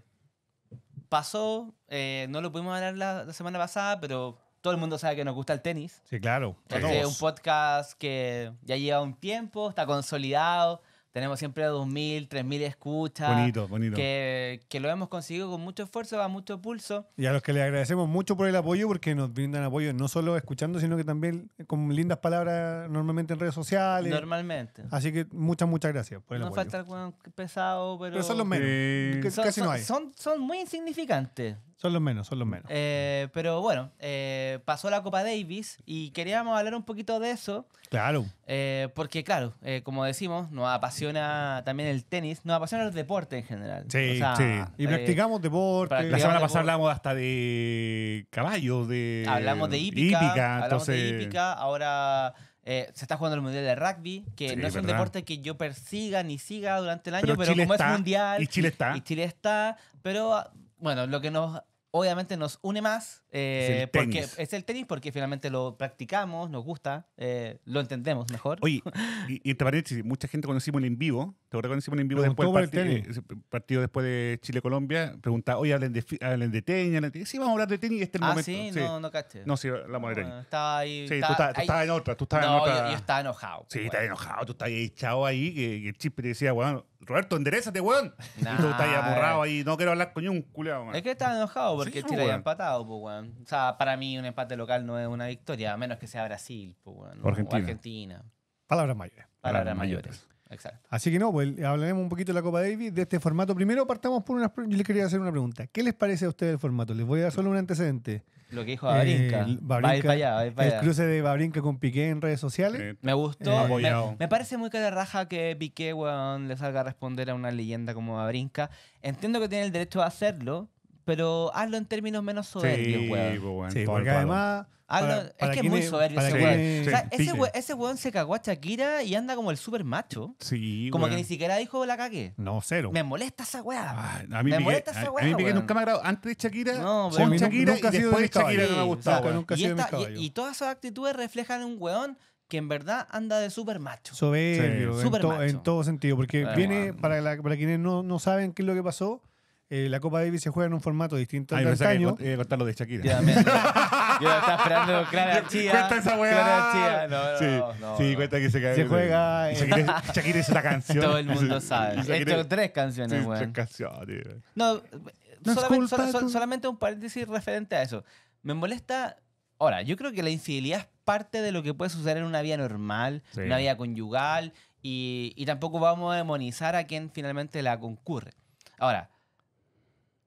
pasó, eh, no lo pudimos hablar la, la semana pasada, pero todo el mundo sabe que nos gusta el tenis. Sí, claro. Este es un podcast que ya lleva un tiempo, está consolidado. Tenemos siempre 2.000, 3.000 escuchas. Bonito, bonito. Que, que lo hemos conseguido con mucho esfuerzo, a mucho pulso. Y a los que les agradecemos mucho por el apoyo, porque nos brindan apoyo no solo escuchando, sino que también con lindas palabras normalmente en redes sociales. Normalmente. Así que muchas, muchas gracias por el Nos apoyo. falta algún pesado, pero. Pero son los menos. Eh, Que son, casi no hay. son- son muy insignificantes. Son los menos, son los menos. Eh, pero bueno, eh, pasó la Copa Davis y queríamos hablar un poquito de eso. Claro. eh, porque, claro, eh, como decimos, nos apasiona también el tenis, nos apasiona los deportes en general. Sí, sí. Y practicamos deporte. practicamos La semana pasada hablamos hasta de caballos, de. Hablamos de hípica, hablamos entonces, de hípica, ahora eh, se está jugando el Mundial de Rugby, que Sí, no es un deporte que yo persiga ni siga durante el año, Pero como está, es mundial y Chile está. y Chile está, pero ah, bueno, lo que nos obviamente nos une más eh, Es el porque tenis. es el tenis porque finalmente lo practicamos, nos gusta, eh, lo entendemos mejor. Oye, [LAUGHS] y, y entre paréntesis, mucha gente conocimos el en vivo. ¿Te acuerdas que conocimos el en vivo después del parti- eh, partido después de Chile-Colombia? Preguntaba, oye, hablen de, hablen de tenis. hablen de-". Sí, vamos a hablar de tenis este es el ah, momento. sí, no, no caché. No, sí, hablamos de tenis. Estaba ahí. Sí, tú, estaba- estabas en otra, tú estabas en no, otra. yo, yo estaba enojado. Sí, pues, bueno. enojado, tú estás ahí echado ahí, que, que el chispe te decía, weón, Roberto, enderezate, weón. y tú estás ahí Nah, amurrado ahí, no quiero hablar con ni un culeado, man. Es que estaba enojado porque Sí, Chile había empatado, pues, weón. O sea, para mí un empate local no es una victoria, a menos que sea Brasil, pues, weón. O Argentina. Argentina. Palabras mayores. Palabras Palabras mayores. Exacto. Así que no, pues hablaremos un poquito de la Copa Davis, de este formato. Primero partamos por unas... Yo les quería hacer una pregunta. ¿Qué les parece a ustedes el formato? Les voy a dar solo un antecedente. Lo que dijo Babrinka. Eh, va a ir para allá, va a ir para el allá. cruce de Babrinka con Piqué en redes sociales. Eh, Me gustó. Eh, me, apoyado. me parece muy cara raja que Piqué, weón, le salga a responder a una leyenda como Babrinka. Entiendo que tiene el derecho a hacerlo, pero hazlo en términos menos soberbios, sí, weón. pues, sí, porque además... Hazlo- para- es que es muy soberbio ese weón. O sea, Sí, ese, pique. we- ese weón se cagó a Shakira y anda como el super macho. Sí, Como que ni siquiera dijo la cagué. No, cero. Me molesta esa weá. Ah, a mí Me Piqué- molesta esa weá, a mí Piqué nunca me ha agradado. Antes de Shakira, No, con Shakira nunca ha y sido después de. Shakira no me ha gustado. nunca, y, sido mi esta- y- caballo. y todas esas actitudes reflejan un weón que en verdad anda de super macho. Soberbio, Sí. en, Súper to- macho. en todo sentido. Porque viene, bueno. para, la- para quienes no, no saben qué es lo que pasó, eh, la Copa Davis se juega en un formato distinto Ah, al de que antaño. cont- iba a contar lo de Shakira. Yo también. Yo estaba esperando Clara [LAUGHS] Chía. Cuenta esa weá. Clara Chía. No, no, sí, no, sí, no. cuenta que se cae. Se juega, eh, Shakira, Shakira hizo la canción. Todo el mundo sabe. He hecho tres sí, canciones, tres weón. canciones. No, No es solamente, culpa sol- sol- solamente un paréntesis referente a eso. Me molesta. Ahora, yo creo que la infidelidad es parte de lo que puede suceder en una vida normal, Sí. una vida conyugal, y, y tampoco vamos a demonizar a quien finalmente la concurre. Ahora,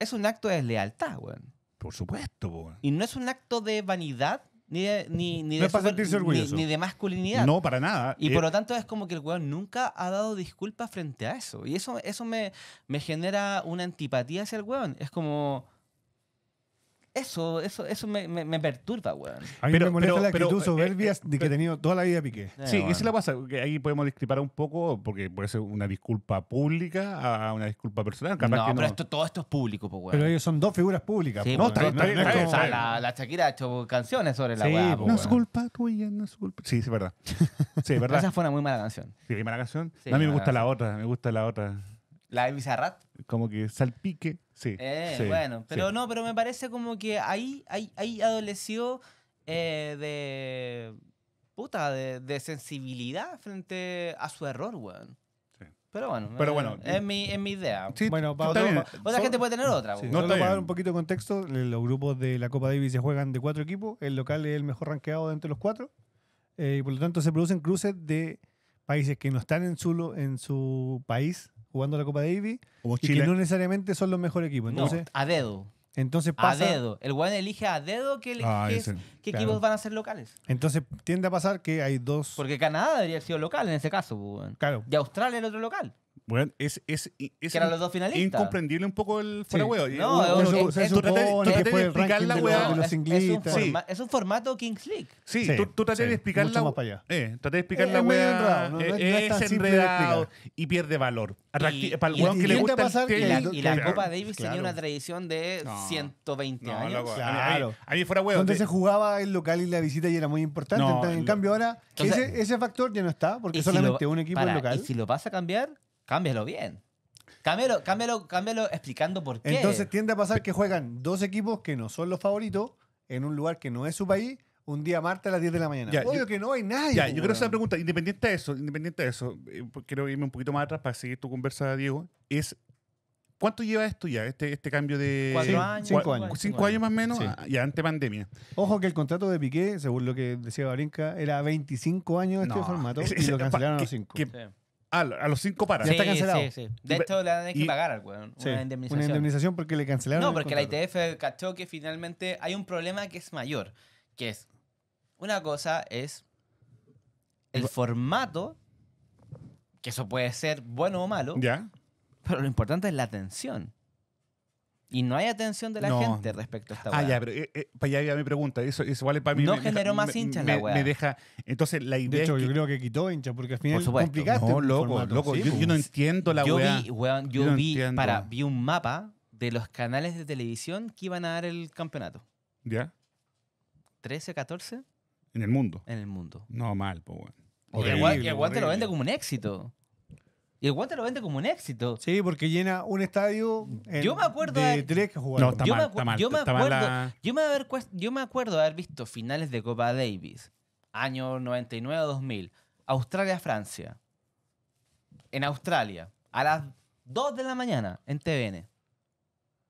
es un acto de deslealtad, weón. Por supuesto, weón. Y no es un acto de vanidad, ni de, ni, ni No de, es super- ni- de masculinidad. No, para nada. Y Eh, por lo tanto es como que el weón nunca ha dado disculpas frente a eso. Y eso, eso me, me genera una antipatía hacia el weón. Es como... Eso, eso, eso me, me, me perturba, weón. A mí Pero- me molesta pero- la pero, actitud eh, soberbia eh, de que he tenido toda la vida Piqué. Sí, Eh, ¿qué se le weón. pasa? Que ahí podemos discrepar un poco, porque puede ser una disculpa pública a una disculpa personal. Capaz No, que pero no. esto, todo esto es público, pues, weón. Pero ellos son dos figuras públicas. Sí, no, pues, está está está o sea, la, la Shakira ha hecho canciones sobre la Sí, weá, pues, pues, No es culpa tuya, no es culpa. Sí, es verdad. [LAUGHS] Sí, es verdad. Esa fue una muy mala canción. Sí, mala canción. Sí, No, a mí me gusta la otra, me gusta la otra. La de Bizarrat. Como que salpique. Sí. Eh, sí, bueno, pero sí. no, pero me parece como que ahí, ahí, ahí adoleció eh, de. puta, de, de sensibilidad frente a su error, weón. Sí. Pero bueno, Pero eh, bueno, es, mi, es mi idea. Sí, Bueno, para otro- Otra solo- gente puede tener otra. No, para dar un poquito de contexto, eh, los grupos de la Copa Davis se juegan de cuatro equipos. El local es el mejor rankeado de entre los cuatro. eh, y por lo tanto se producen cruces de países que no están en su, en su país jugando la Copa Davis Como y Chile. que no necesariamente son los mejores equipos. No, Entonces, a dedo. entonces A dedo. El weón elige a dedo qué, Ah, qué- ese, qué claro. equipos van a ser locales. entonces tiende a pasar que hay dos. Porque Canadá debería haber sido local en ese caso. weón. Claro. Y Australia el otro local. Bueno, es, es, es que eran los dos finalistas. incomprendible un poco el fuera Sí. huevo. No, es- es- tú tú de explicar la de los un singlistas. Sí. forma- es un formato Kings League. Sí, Sí, tú, tú tratas sí, de explicar mucho la más para allá. Eh, tratas de explicar la no- no- eh, es enredado y pierde valor. Atracti- Y- para el weón que y le gusta pasar el que la, y la Copa Davis tenía una tradición de No. 120 No, años. Claro. A mí, a mí fuera huevo. Donde se jugaba el local y la visita y era muy importante. En cambio, ahora ese, ese factor ya no está porque solamente un equipo es local. Y si lo vas a cambiar, cámbialo bien. Cámbialo, cámbialo, cámbialo explicando por qué. Entonces tiende a pasar que juegan dos equipos que no son los favoritos en un lugar que no es su país un día martes a las 10 de la mañana. Ya, Obvio yo- que no hay nadie. Ya, po, yo quiero hacer una pregunta, independiente de eso, independiente de eso, eh, pues quiero irme un poquito más atrás para seguir tu conversa, Diego, es ¿cuánto lleva esto ya, este, este cambio de... Cuatro Sí, años. cinco años. Cinco años más o menos, Sí. ah, ya ante pandemia. Ojo que el contrato de Piqué, según lo que decía Barinca, era 25 años este No, formato y [LAUGHS] lo cancelaron a los 5. que- Sí. Ah, a los cinco para. Ya está cancelado. Sí, sí. De hecho, le van a tener que y- pagar al weón. Sí, Una indemnización. Una indemnización porque le cancelaron No, el porque la contrato. ITF cachó que finalmente hay un problema que es mayor. Que es, una cosa es el formato, que eso puede ser bueno o malo, ¿Ya? pero lo importante es la atención. Y no hay atención de la No. gente respecto a esta Ah, weá. ya, pero eh, eh, para allá iba mi pregunta. Eso, eso vale para mí. No me deja- generó más hinchas me, la weá. me deja. Entonces, la idea. De hecho, es yo creo que quitó hincha porque al final supuesto. complicaste No, loco, formato. loco. Sí, yo, no entiendo la yo weá. vi, weón, yo, Yo no vi, para, vi un mapa de los canales de televisión que iban a dar el campeonato. ¿Ya? 13, 14 En el mundo. en el mundo. No, mal, pues, weón. Y el, Horrible, gua- y el guante lo vende como un éxito. Y el guante lo vende como un éxito. Sí, porque llena un estadio en- Yo me acuerdo de de- tres que jugaron. No, está yo, mal, me mal. yo me está mal acuerdo, la- yo, me haber yo me acuerdo de haber visto finales de Copa Davis, año 99-2000, Australia-Francia, en Australia, a las 2 de la mañana, en TVN.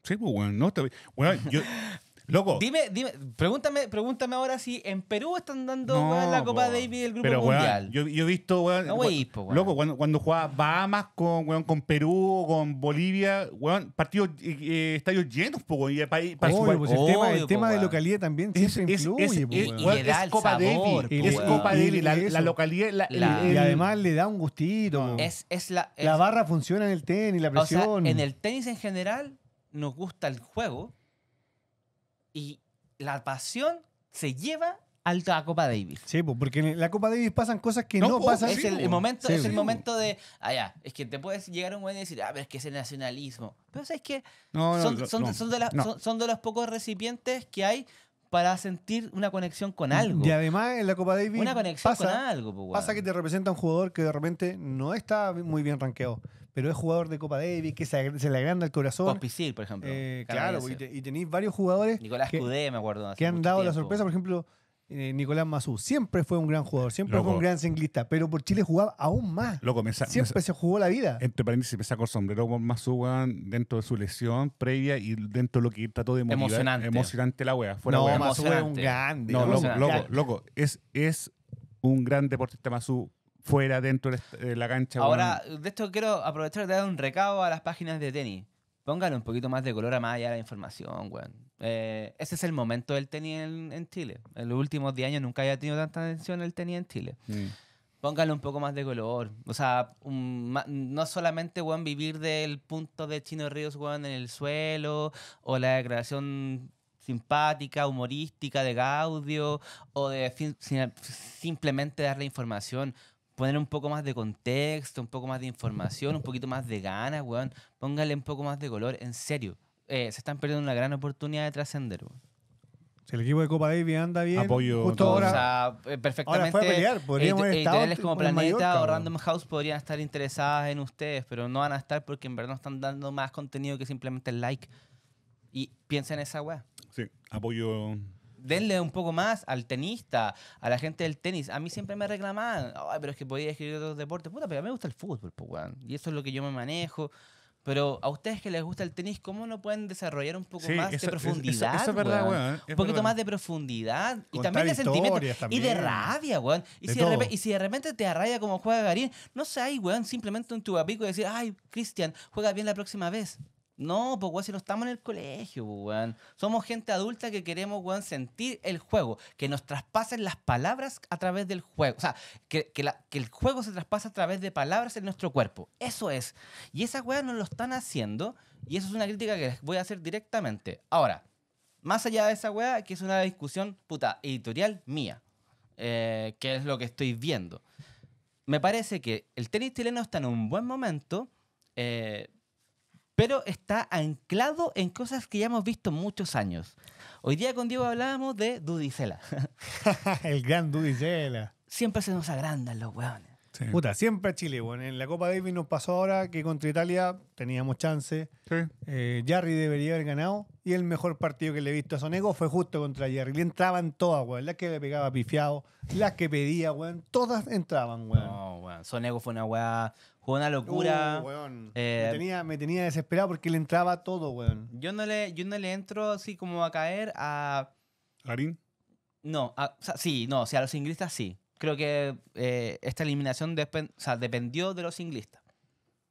Sí, pues, weón. No, está bien. Weón, yo. [LAUGHS] Loco. Dime, dime, pregúntame, pregúntame ahora si en Perú están dando No, weón, la Copa. Davis del Grupo Pero, weón, Mundial. yo, yo he visto, weón. No, weón, weón. Loco, cuando, cuando jugaba Bahamas con, weón, con Perú, con Bolivia, weón, partidos, eh, eh, estadios llenos, po, y para, para Obvio, jugar- pues el tema, el Obvio, tema de weón. localidad también Es, siempre es, influye. es, po, es- weón. y weón, le da es el Copa sabor, Davis, es. Copa Y- Davis, la, y la localidad, la, el- La- el- y además le da un gustito. es, es la, la barra funciona en el tenis, la O sea, presión. en el tenis en general nos gusta el juego y la pasión se lleva a la Copa Davis. Sí, po, porque en la Copa Davis pasan cosas que No, no, po, pasan. es el, el po. momento, Sí, es el sí, momento de, ah, ya, es que te puedes llegar a un buen y decir, ah, pero es que es el nacionalismo. Pero sabes que No, son, no, son- no, son de las- son- son de los pocos recipientes que hay para sentir una conexión con algo. Y además en la Copa Davis Una conexión pasa, con algo, po, pasa que te representa un jugador que de repente no está muy bien rankeado, pero es jugador de Copa Davis, que se, se le agranda el corazón. Pospisil, por ejemplo. Eh, claro, y, te- y tenéis varios jugadores Nicolás que, Cudé, me acuerdo. hace que han dado la sorpresa. Por ejemplo, eh, Nicolás Mazú siempre fue un gran jugador, siempre Loco. fue un gran singlista, pero por Chile jugaba aún más. Loco, me, sa- me Siempre se jugó la vida. entre paréntesis, me saco el sombrero Masu, weón, dentro de su lesión previa y dentro de lo que trató de motivar. Emocionante. Emocionante la wea. Fuera no, wea. Mazú es un grande. No, loco, loco, loco. Es, es un gran deportista Masu fuera, dentro de la cancha. Ahora, de esto quiero aprovechar de dar un recado a las páginas de tenis. Pónganle un poquito más de color a más allá de la información, weón. Eh, ese es el momento del tenis en, en Chile. En los últimos 10 años nunca había tenido tanta atención el tenis en Chile. Mm. Pónganle un poco más de color. O sea, un ma- no solamente, weón, vivir del punto de Chino Ríos, weón, en el suelo, o la declaración simpática, humorística de Gaudio, o de fin- simplemente darle información. Poner un poco más de contexto, un poco más de información, un poquito más de ganas, weón. Pónganle un poco más de color, en serio. Eh, se están perdiendo una gran oportunidad de trascender, weón. Si el equipo de Copa Davis anda bien, Apoyo justo todo. ahora, o sea, eh, perfectamente. ahora fue a pelear, podríamos editoriales como Planeta Mallorca, o. Random House podrían estar interesadas en ustedes, pero no van a estar porque en verdad no están dando más contenido que simplemente el like. Y piensa en esa weá. Sí, apoyo denle un poco más al tenista, a la gente del tenis. A mí siempre me reclamaban, ay, pero es que podía escribir otros deportes. Puta, pero a mí me gusta el fútbol, pues, weón. Y eso es lo que yo me manejo. Pero a ustedes que les gusta el tenis, ¿cómo no pueden desarrollar un poco Sí, más eso- de eso- profundidad? eso es verdad, weón? weón, es Un poquito verdad. más de profundidad y Contar también de sentimiento. historias Y de también. rabia, weón. Y si de, y si de repente te arraya como juega Garín, no sé, ahí, weón, simplemente un tubapico y decir, ay, Cristian, juega bien la próxima vez. No, pues, weón, si no estamos en el colegio, pues, weón. Somos gente adulta que queremos, weón, sentir el juego, que nos traspasen las palabras a través del juego. O sea, que, que, el juego se traspasa a través de palabras en nuestro cuerpo. Eso es. Y esas weas no lo están haciendo, y eso es una crítica que les voy a hacer directamente. Ahora, más allá de esa wea, que es una discusión, puta, editorial mía, eh, que es lo que estoy viendo. Me parece que el tenis chileno está en un buen momento, eh, pero está anclado en cosas que ya hemos visto muchos años. Hoy día con Diego hablábamos de Dudicela. [LAUGHS] el gran Dudicela. Siempre se nos agrandan los weones. Sí. Puta, siempre a Chile, bueno. En la Copa Davis nos pasó ahora que contra Italia teníamos chance. Sí. Eh, Jarry debería haber ganado. Y el mejor partido que le he visto a Sonego fue justo contra Jarry. Le entraban todas, weón. Las que le pegaba pifiado, las que pedía, weón. Todas entraban, weón. No, weón. Sonego fue una weá, fue una locura. Uh, weón. Eh, me, tenía, me tenía desesperado porque le entraba todo, weón. yo, no le, yo no le entro así como a caer a Garín. No, a- o sea, sí, no, o sea, a los inglistas sí. Creo que eh, esta eliminación depen- o sea, dependió de los inglistas.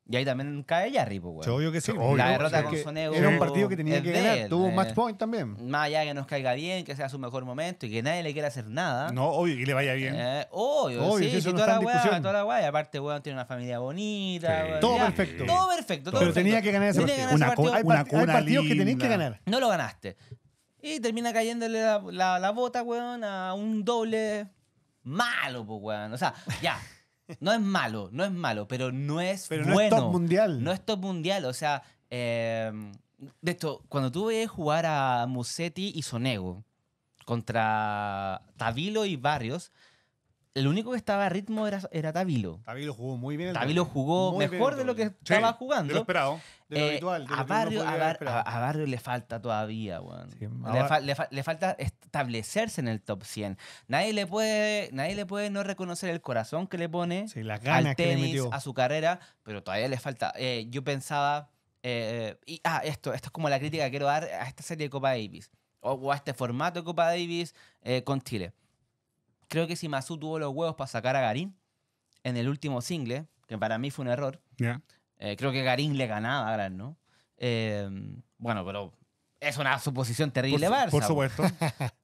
Y ahí también cae Jarry, pues, weón. Sí, obvio que sí. Obvio. La derrota con Sonego Era un partido que tenía que ganar. él, Tuvo eh. match point también. Más allá que nos caiga bien, que sea su mejor momento y que nadie le quiera hacer nada. No, obvio, que le vaya bien. Eh, obvio, Obvio, sí, si eso no toda está la en weá, toda la weá. Aparte, weón, tiene una familia bonita. Sí. weón, Todo ya. perfecto. Todo perfecto, todo Pero perfecto. tenía que ganar ese Tenía que partido. ganar ese Una partido. co- Hay, partidos que tenéis que ganar. No lo ganaste. Y termina cayéndole la, la, la bota, weón, a un doble malo, pues, weón. O sea, ya. No es malo, no es malo, pero no es Pero no es bueno. top mundial. No es top mundial, o sea, eh, de esto, cuando tú ves jugar a Musetti y Sonego contra Tavilo y Barrios, el único que estaba a ritmo era, era Tavilo. Tavilo jugó muy bien. el Tavilo jugó Muy mejor de lo que doble. Sí, estaba De jugando. lo esperado. De lo Eh, habitual, de lo a, uno Barrio, a, Bar- a- a Barrio le falta todavía, weón. Sí, le, fa- le fa- le falta establecerse en el top 100. Nadie le puede, nadie le puede no reconocer el corazón que le pone Sí, las al ganas que le tenis, metió. a su carrera, pero todavía le falta. Eh, yo pensaba, eh, y, ah, esto, esto es como la crítica que quiero dar a esta serie de Copa Davis, o, o a este formato de Copa Davis eh, con Chile. Creo que si Masu tuvo los huevos para sacar a Garín en el último single, que para mí fue un error, eh, creo que Garín le ganaba a Gran, ¿no? Eh, bueno, pero es una suposición Por, terrible, Barça. por po. supuesto. [LAUGHS]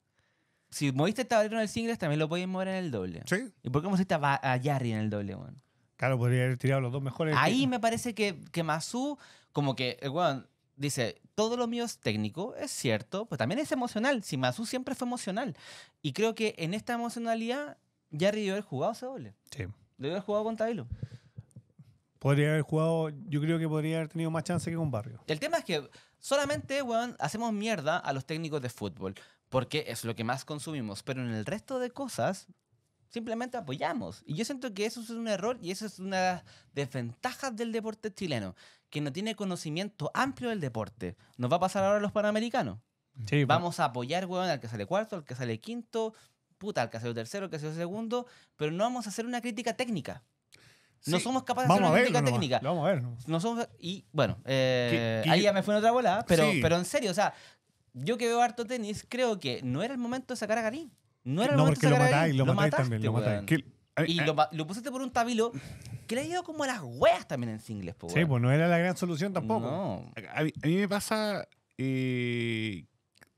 Si moviste el tablero en el singles, también lo podéis mover en el doble. sí. ¿Y por qué moviste a, a Jarry en el doble, weón? Claro, podría haber tirado los dos mejores. Ahí me parece que, que Masu, como que, weón, dice, todo lo mío es técnico, es cierto, pero también es emocional. Si Masu siempre fue emocional. Y creo que en esta emocionalidad, Jarry debió haber jugado ese doble. Sí. Debió haber jugado con Tavilo. Podría haber jugado, yo creo que podría haber tenido más chance que con Barrio. El tema es que solamente, weón, hacemos mierda a los técnicos de fútbol, porque es lo que más consumimos, pero en el resto de cosas simplemente apoyamos. Y yo siento que eso es un error y eso es una de las desventajas del deporte chileno, que no tiene conocimiento amplio del deporte. Nos va a pasar ahora a los panamericanos. Sí, Vamos a apoyar, weón, al que sale cuarto, al que sale quinto, puta, al que sale tercero, al que sale segundo, pero no vamos a hacer una crítica técnica. No Sí. somos capaces de Vamos a hacer una crítica técnica. lo Vamos a ver. nomás. No somos- y bueno, eh, ahí ya me fue en otra bola, pero, Sí. pero en serio, o sea, yo que veo harto tenis, creo que no era el momento de sacar a Garín. No era el No, momento de lo sacar a matáis, Garín. lo matáis también, lo matáis. Y lo, lo pusiste por un tabilo que le ha ido como a las weas también en singles, po, Sí, pues no era la gran solución tampoco. No. A mí, a mí me pasa, eh,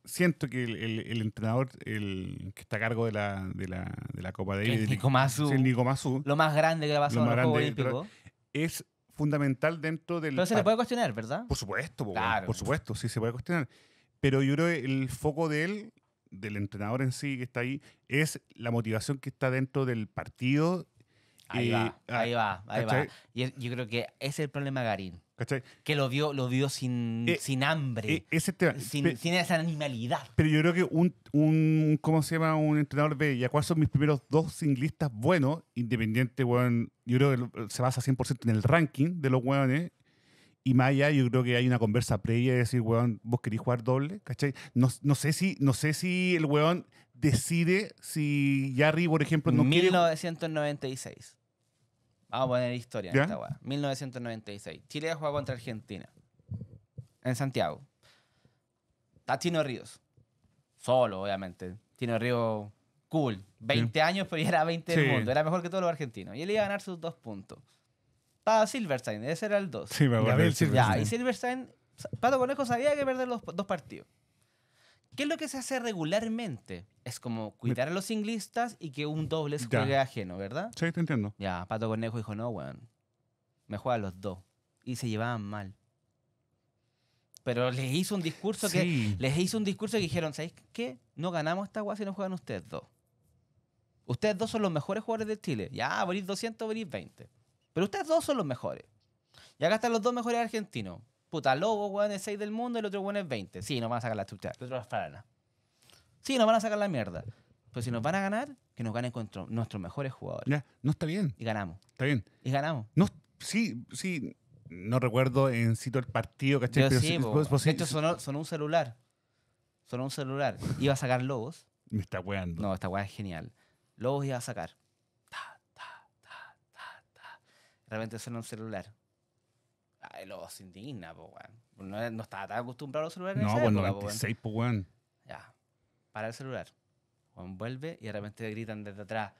siento que el, el- el entrenador el que está a cargo de la, de la, de la Copa Davis, el- Nico Masu. sí, el Nico Masu, Lo más grande que le Lo en grande, pero- Olímpicos. es fundamental dentro del... Pero se le puede cuestionar, ¿verdad? Por supuesto, po, Claro. por supuesto, sí se puede cuestionar. Pero yo creo que el foco de él, del entrenador en sí que está ahí, es la motivación que está dentro del partido. Ahí eh, va, ah, ahí va, ahí va. ¿cachai? Y es- yo creo que ese es el problema de Garín. ¿cachai? Que lo vio, lo vio sin, Eh, sin hambre, Eh, ese tema. sin, esa animalidad. Pero yo creo que un, un ¿cómo se llama? Un entrenador ve, ¿ya cuáles son mis primeros dos singlistas buenos? Independiente, weón, yo creo que se basa 100% en el ranking de los weones. Y más allá, yo creo que hay una conversa previa de decir, weón, vos querés jugar doble, ¿cachai? No, no sé si, no sé si el weón decide si Jarry, por ejemplo, no quiere. 1996. Vamos a poner historia en ¿Ya? esta weá. 1996. Chile juega contra Argentina. En Santiago. Está Chino Ríos. Solo, obviamente. Chino Ríos, cool. 20 años, pero ya era 20 del mundo. Era mejor que todos los argentinos. Y él iba a ganar sus dos puntos. Silverstein, ese era el 2. Sí, me acuerdo. Silverstein. Ya, y Silverstein, Pato Conejo sabía que perder los dos partidos. ¿Qué es lo que se hace regularmente? Es como cuidar a los singlistas y que un doble se Ya. juegue ajeno, ¿verdad? Sí, te entiendo. Ya, Pato Conejo dijo, no, weón. Me juegan los dos. Y se llevaban mal. Pero les hizo un discurso que. Les hizo un discurso que dijeron, ¿sabéis qué? No ganamos esta weá si no juegan ustedes dos. Ustedes dos son los mejores jugadores de Chile. Ya, venís 200, venís 20. Pero ustedes dos son los mejores. Y acá están los dos mejores argentinos. Puta, Lobo, weón, es 6 del mundo y el otro weón es 20. Sí, nos van a sacar la chucha. El otro es Farana. Sí, nos van a sacar la mierda. Pero si nos van a ganar, que nos ganen contra nuestros mejores jugadores. Ya, no está bien, Y ganamos. está bien. Y ganamos. No, sí, sí, no recuerdo en sitio el partido, ¿cachai? Yo Pero sí, po, de hecho sonó un celular. Sonó un celular. Iba a sacar Lobos. me está weando. No, esta weá es genial. Lobos iba a sacar. Repente suena un celular. Ay, se indigna, po, weón. No, no estaba tan acostumbrado a los celulares No, pues época, po, weón. 96, weón. Ya. Para el celular. Juan vuelve y de repente gritan desde atrás.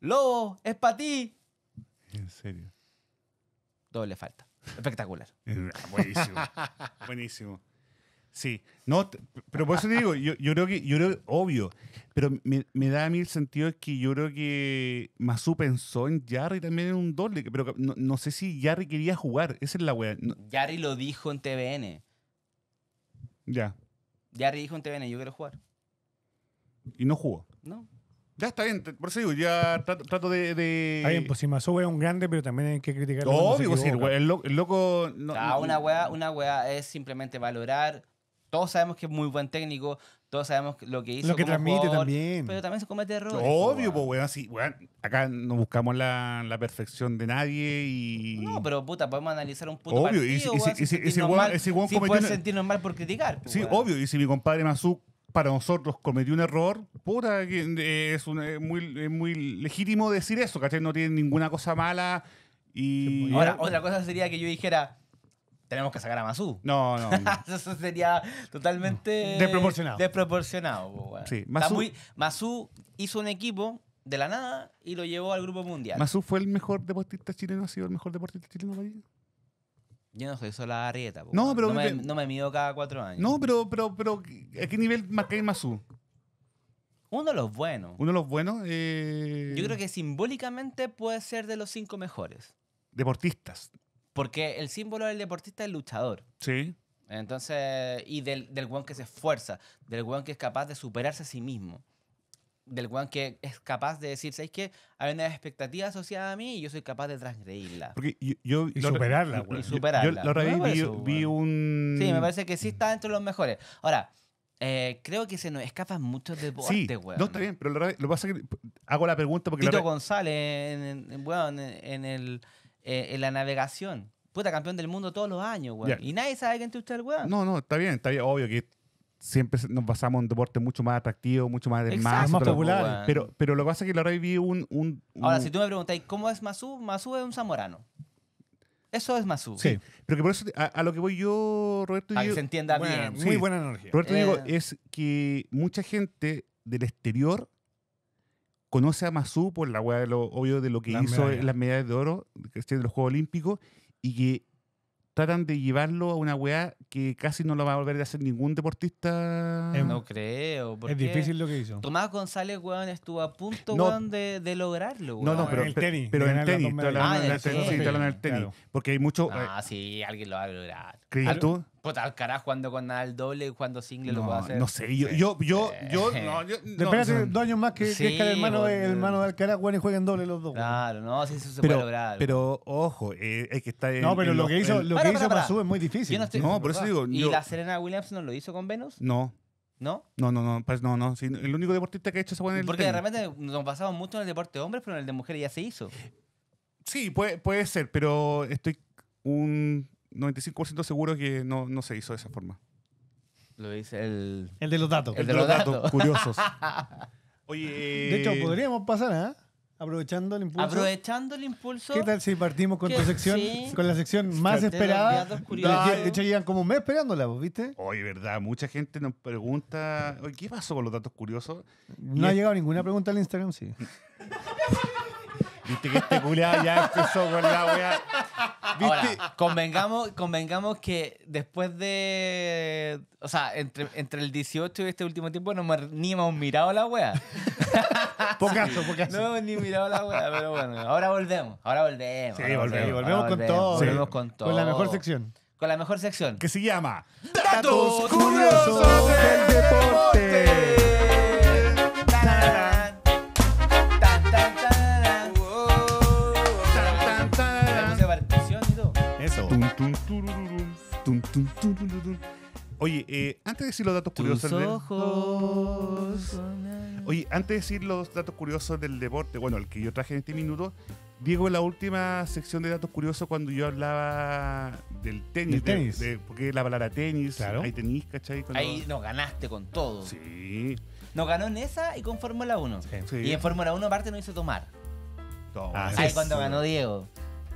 ¡Lobo! ¡Es para ti! En serio. Doble falta. Espectacular. [LAUGHS] Buenísimo. Buenísimo. Sí. No, pero por eso te digo, yo, yo creo que, yo creo, obvio, pero me, me da a mí el sentido es que yo creo que Masu pensó en Jarry también en un doble, pero no, no sé si Jarry quería jugar, esa es la wea. No- Jarry lo dijo en TVN. ya. Jarry dijo en TVN, yo quiero jugar. Y no jugó. ¿No? Ya está bien, por eso digo, ya trato, trato de. de- Está bien, pues si Mazú es un grande, pero también hay que criticarlo. Obvio, pues, sí, el, el lo- el loco. no- Ah, no- una weá, una weá es simplemente valorar. Todos sabemos que es muy buen técnico, todos sabemos lo que hizo. Lo que como transmite jugador, también. Pero también se comete errores. Obvio, pues, weón, sí, weón. Acá no buscamos la, la perfección de nadie y. No, pero puta, podemos analizar un puto Obvio, partido, y weón, y y weón- ese weón cometió una- sentirnos mal por criticar. Sí, weón. obvio. Y si mi compadre Mazú para nosotros cometió un error, puta, eh, es, un- es muy, es muy legítimo decir eso, ¿cachai? No tiene ninguna cosa mala y... Ahora, otra cosa sería que yo dijera, tenemos que sacar a Masú. No, no. no. [LAUGHS] Eso sería totalmente Desproporcionado. Desproporcionado. po. Sí, muy- Masú hizo un equipo de la nada y lo llevó al grupo mundial. ¿Mazú fue el mejor deportista chileno? ¿Ha sido el mejor deportista chileno para ti? Yo no soy solo Arrieta. po, No, pero no me, me- no me mido cada cuatro años. No, pero, pero, pero ¿a qué nivel marcáis Mazú? Uno de los buenos. Uno de los buenos eh, Yo creo que simbólicamente puede ser de los cinco mejores. deportistas. Porque el símbolo del deportista es el luchador. Sí. Entonces, y del, del weón que se esfuerza, del weón que es capaz de superarse a sí mismo, del weón que es capaz de decir, ¿sabes qué? Hay una expectativa asociada a mí y yo soy capaz de transgredirla. Porque yo... yo Y la superarla, yo- güey. Y yo- superarla. Yo la Me vez vi, parece, vi un... Sí, me parece que sí está entre los mejores. Ahora, eh, creo que se nos escapan muchos deportes, Sí, weón. no, está bien, pero la lo que pasa es que hago la pregunta porque... la Tito verdad- González, en, en- en- weón, en, en el, eh, en la navegación. Puta, campeón del mundo todos los años, weón. Y nadie sabe quién es el weón. No, no, está bien, está bien. Obvio que siempre nos basamos en deportes mucho más atractivos, mucho más de Exacto, más. más pero- populares. weón. Pero, pero lo que pasa es que la vi un. un- Ahora, un- si tú me preguntáis, ¿cómo es Masú? Masú es un zamorano. Eso es Masú. Sí. Pero que por eso, a, a lo que voy yo, Roberto, Para que digo, se entienda bien. muy Sí. buena analogía. Roberto digo, Eh. es que mucha gente del exterior conoce a Masú por la weá de lo obvio de lo que Las hizo medallas. en las medallas de oro de los Juegos Olímpicos y que tratan de llevarlo a una weá que casi no lo va a volver a hacer ningún deportista. Em, No creo. Es difícil lo que hizo. Tomás González, weón, estuvo a punto, No. weón, de, de lograrlo, weón. No, no, pero, el tenis, pero en tenis, Ah, del el tenis. Porque hay mucho. Ah, sí, alguien lo va a lograr. ¿Crees Al- tú? Puta, al carajo, cuando con Nadal doble y cuando single lo puede No, hacer. no sé, yo, yo, yo, yo, no, yo, no, Espérate dos años más que, que Sí, es que el hermano, de, el hermano de Alcaraz, bueno, y jueguen doble los dos. Claro, no, sí, eso se pero, puede lograr. pero ojo, eh, hay que estar en, No, pero en lo que hizo, en- lo Para, que para, hizo para. Es muy difícil. Yo no estoy- No, por eso digo, ¿Y yo- la Serena Williams no lo hizo con Venus? No, ¿No? no, no, no, pues no, no. sí, el único deportista que ha hecho esa buena el Porque de repente nos pasamos mucho en el deporte de hombres, pero en el de mujeres ya se hizo. Sí, puede, puede ser, pero estoy un 95% seguro que no, no se hizo de esa forma. Lo dice el. El de los datos. El de los datos. curiosos. [LAUGHS] Oye, De hecho, eh, podríamos pasar, ¿ah? Aprovechando el impulso. Aprovechando el impulso. ¿Qué tal si partimos con ¿Qué? tu sección, Sí. con la sección más esperada? datos De, hecho, llevan como un mes esperándola, ¿vos ¿viste? Oye, verdad, mucha gente nos pregunta, oye, ¿qué pasó con los datos curiosos? No Y ha es- llegado ninguna pregunta al Instagram, sí. [LAUGHS] Viste que este culiado ya empezó con la. Ahora, convengamos, convengamos que después de. O sea, entre, entre el 18 y este último tiempo no hemos- ni hemos mirado la wea. [LAUGHS] Pocaso, pocaso. No hemos ni mirado la wea, pero bueno, ahora volvemos. Ahora volvemos. Sí, ahora volvemos, ahora volvemos con todo. Volvemos Sí. con todo. Con la mejor sección. Con la mejor sección. que se llama Datos curiosos del deporte. Oye, eh, antes de decir los datos curiosos Tus del, ojos. oye, antes de decir los datos curiosos del deporte, bueno, el que yo traje en este minuto, Diego en la última sección de datos curiosos cuando yo hablaba del tenis, Del de- tenis. de- porque la palabra tenis, Claro. hay tenis, ¿cachai? Cuando- Ahí nos ganaste con todo. Sí. Nos ganó en esa y con Fórmula 1. sí. Y en Fórmula 1 aparte nos hizo tomar. Todo Ah, sí. Ahí cuando ganó Diego.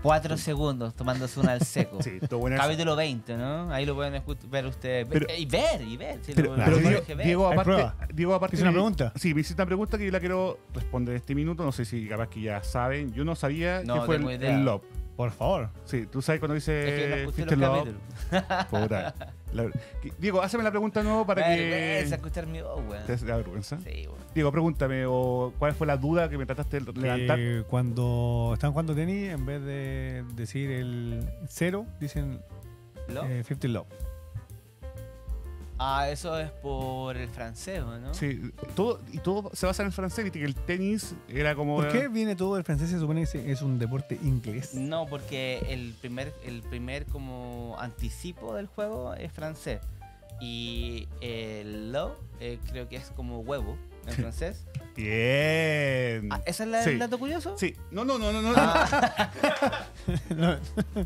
Cuatro segundos tomándose una al seco. [LAUGHS] Sí, todo bueno. eso. Capítulo 20, ¿no? Ahí lo pueden ver ustedes. Pero- y ver, y ver. si Pero, lo- pero Diego, que ver. Diego, aparte. Diego, aparte. ¿Hizo una pregunta? Sí, me hiciste una pregunta que yo la quiero responder en este minuto. No sé si capaz que ya saben. Yo no sabía No qué fue el, el love. Por favor. Sí, tú sabes cuando dice. Es que no love. capítulos. Puta. [LAUGHS] La- Diego, háceme la pregunta de nuevo para Me que. vergüenza escuchar mi voz, weón. ¿Te da vergüenza? Sí, weón. Diego, pregúntame, o ¿cuál fue la duda que me trataste de levantar? Cuando están jugando tenis, en vez de decir el cero, dicen ¿Lo? eh, 50 love. Ah, eso es por el francés, ¿o ¿no? Sí, todo, y todo se basa en el francés, viste que el tenis era como. ¿Por qué viene todo del francés? Se supone que es un deporte inglés. No, porque el primer, el primer como anticipo del juego es francés. Y el lo eh, creo que es como huevo en francés. [LAUGHS] Bien. Ah, ¿Ese es la- Sí. dato curioso? Sí, no, no, no, no, no. Ah, No,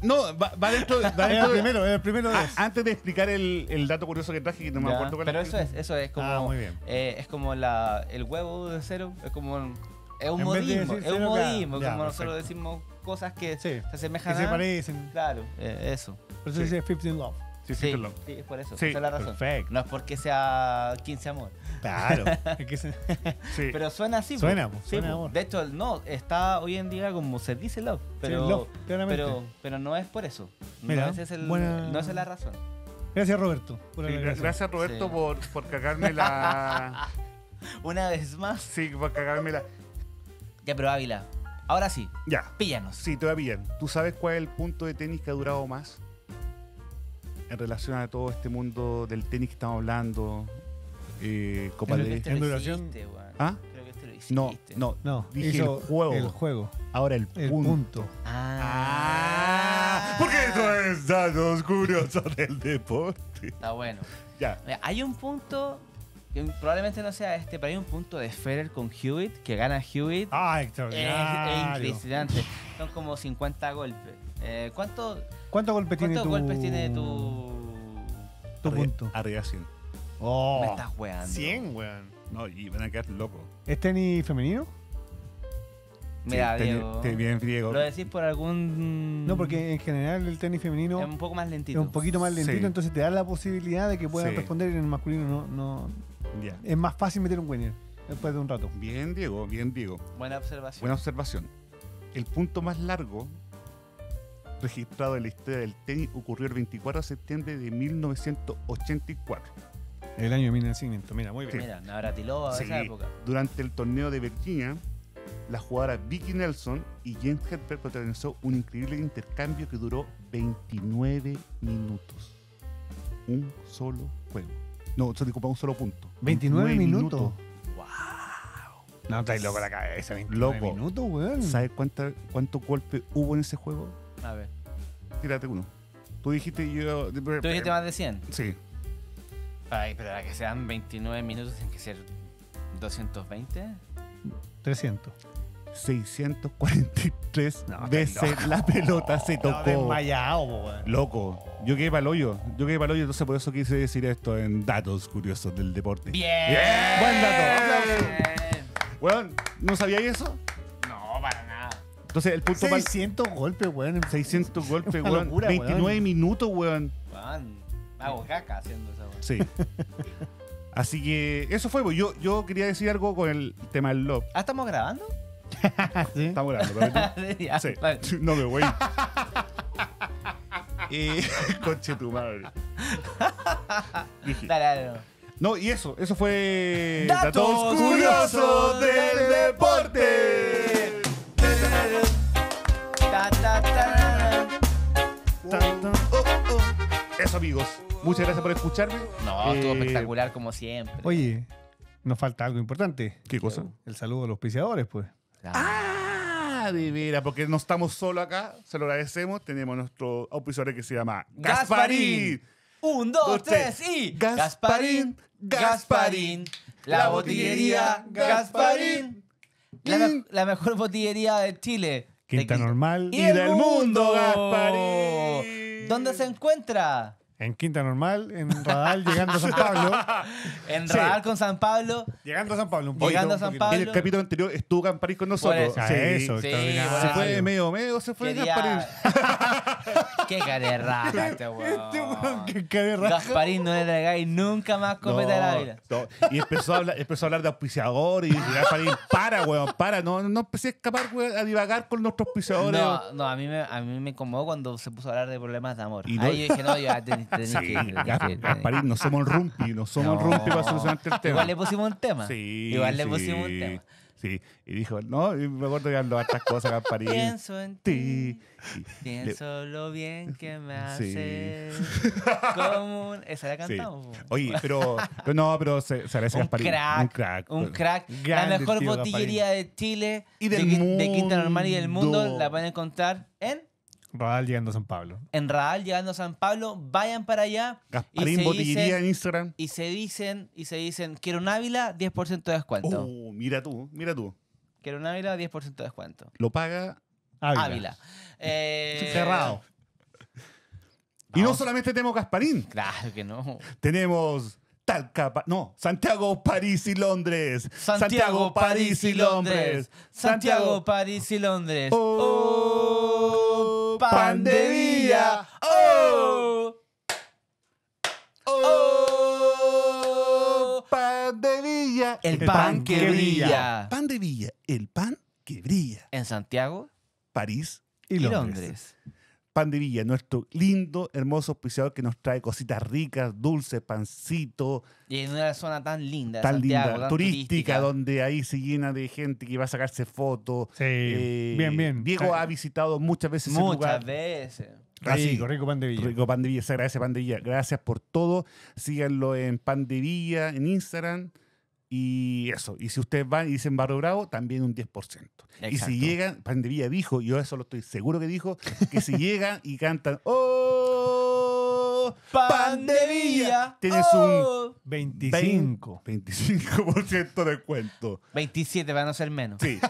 No, va, va dentro, va [LAUGHS] era dentro el de- primero, era el primero de Ah, antes de explicar el, el dato curioso que traje, que no me ya. acuerdo cuál Pero eso es, eso es como, Ah, muy bien. eh, es como la, el huevo de cero, es como es un En vez de modismo, decir es un cero, claro. modismo, Ya, como perfecto. nosotros decimos cosas que Sí. se Que asemejan se a... parecen. Claro, eh, eso. Por eso Sí. dice 15 love. Sí, sí, Sí, es por eso. Sí, esa es la razón. perfecto. No es porque sea 15 amor. Claro. [LAUGHS] Pero suena así. po. Suena, po, Sí, suena po. amor. De hecho, no, está hoy en día como se dice love. Pero, love, claramente. pero, pero no es por eso. Mira, no, ese es el, buena- no esa es la razón. Gracias, Roberto. por gracias Roberto Sí. por, por cagarme la. [LAUGHS] Una vez más. Sí, por cagarme la. Ya, pero Ávila. Ahora sí, Ya. píllanos. Sí, te voy a pillar. ¿Tú sabes cuál es el punto de tenis que ha durado más? En relación a todo este mundo del tenis que estamos hablando. Eh, Copa Creo que de. este en duración- hiciste. ¿Ah? Creo que este lo hiciste. No, no. No, Dije el juego. El juego. Ahora el, El punto. punto. Ah. Porque eso es datos curiosos del deporte. Está bueno. Ya. Mira, hay un punto que probablemente no sea este, pero hay un punto de Federer con Hewitt que gana Hewitt. Ah, Es, extraordinario. es impresionante. Son como 50 golpes. Eh, ¿cuánto, ¿Cuántos golpes tiene ¿Cuántos tu golpes tiene tu. tu Arri- punto? Arriba 100. Oh, Me estás weando. 100, weón. No, y van a quedar locos. ¿Es tenis femenino? Mira, Sí, Diego. bien, Diego. ¿Lo decís por algún.? No, porque en general el tenis femenino Es un poco más es lentito. un poquito más lentito, Sí. entonces te da la posibilidad de que puedan Sí. responder y en el masculino no, no Ya. es más fácil meter un winner después de un rato. Bien, Diego, bien, Diego. Buena observación. Buena observación. El punto más largo registrado en la historia del tenis ocurrió el 24 de septiembre de 1984. El año de mi nacimiento, mira, muy bien. Mira, Navratilova de Sí, esa época. durante el torneo de Virginia, la jugadora Vicky Nelson y James Hedberg protagonizó un increíble intercambio que duró 29 minutos. Un solo juego. No, se disculpa, un solo punto. 29 minutos. Wow. No, estáis loco la cabeza, 29 Loco. minutos, weón. ¿Sabes cuánta, cuántos golpes hubo en ese juego? A ver. Tírate uno. Tú dijiste yo. Tú dijiste más de 100. Sí. Ay, pero para que sean 29 minutos tienen que ser 220. 300. 643 No, veces la pelota se No, tocó. weón. Loco, yo quedé para el hoyo. Yo quedé para el hoyo, entonces por eso quise decir esto en datos curiosos del deporte. Bien. Buen dato. Bien. Weón, ¿no sabíais eso? Entonces el punto para 600 golpes, weón. en- 600 golpes, [LAUGHS] weón. locura, 29 weón. minutos, weón. Juan, hago caca haciendo eso. Sí. [LAUGHS] Así que eso fue, pues. yo, yo quería decir algo con el tema del love. ¿Ah, estamos grabando? [LAUGHS] ¿Sí? Estamos ¿verdad? Ya, Sí. vale. No me voy. Eh, conche tu madre. Dije. Dale, dale, no. No, y eso, eso fue. Datos curiosos del deporte. Eso, amigos. Muchas gracias por escucharme. No, estuvo Eh, espectacular como siempre. Oye, nos falta algo importante. ¿Qué cosa? El saludo a los auspiciadores, pues. Ah, de veras, porque no estamos solo acá, se lo agradecemos. Tenemos nuestro auspiciador que se llama Gasparín. Gasparín. Un, dos, Dos, tres tres. y. Gasparín, Gasparín. La botillería Gasparín. La, me- la mejor botillería de Chile. Quinta Normal. Y, Y del del mundo, mundo, Gasparín. ¿Dónde se encuentra? En Quinta Normal, en Radal, llegando a San Pablo. [LAUGHS] En Sí. Radar con San Pablo. Llegando a San Pablo, un poquito. Llegando a San. Pablo. En el capítulo anterior estuvo Gasparín con nosotros. eso. Ah, Sí. eso, Sí. Se fue medio medio, se fue Gasparín. Quería... [LAUGHS] Qué cara de raja este Este weón weón. que cae de raja. Gasparín no le traigáis nunca más copeta de la vida. no. Y empezó a hablar, empezó a hablar de auspiciador y Gasparín, para, weón, para, no, no empecé a escapar, weón, a divagar con nuestros auspiciadores. No, no, a mí me, a mí me incomodó cuando se puso a hablar de problemas de amor. Y no- Ahí yo dije, no, yo ya tenés, Sí, que tenés que tenés- Gasparín, no somos rumpi, no somos No. rumpi para solucionarte el tema. Igual le pusimos un tema. Sí, Igual le sí, pusimos un tema. Sí, y dijo, no, y me acuerdo que habló de estas cosas, Gasparín. Pienso en ti. Sí. Pienso lo bien que me hace. [LAUGHS] Como un... Esa la cantamos. Oye, pero, pero no, pero se, se agradece Un Gasparín. crack, Un crack. un crack. Grande la mejor botillería de Chile Y de del Qui- de, Quinta Normal y del mundo mundo. la pueden encontrar en Radal, llegando a San Pablo. en Radal llegando a San Pablo. Vayan para allá Gasparín Botillería en Instagram. y se dicen y se dicen quiero un Ávila 10% de descuento. Oh, mira tú, mira tú. Quiero un Ávila 10% de descuento. Lo paga. Ávila. Ávila. [LAUGHS] Eh, Cerrado. Y No. solamente tenemos Gasparín, Claro que no. tenemos Talca, no, Santiago, París y Londres. Santiago, París y Londres. Santiago, París y Londres. Oh, pan de villa. Oh, Oh, pan de villa. el pan que brilla. Pan de villa, el pan que brilla. En Santiago París, Y y Londres. Londres. Pan de villa, nuestro lindo, hermoso auspiciador que nos trae cositas ricas, dulces, pancito, Y en una zona tan linda, tan Santiago, linda, tan turística, donde ahí se llena de gente que va a sacarse fotos. Sí, Eh, bien, bien. Diego ha visitado muchas veces ese Muchas lugar. veces. Rico, rico pan de villa. Rico Pan de Villa, se agradece Pan de Villa. Gracias por todo. Síganlo en Pan de Villa, en Instagram. Y eso. Y si ustedes van y dicen Barrio Bravo, también un 10%. Y Exacto. si llegan, Pan de Villa dijo, yo eso lo estoy seguro que dijo, que si [LAUGHS] llegan y cantan ¡Oh! Pan de Villa. Tienes Oh. 25. 25% de descuento. 27 para no ser menos. Sí.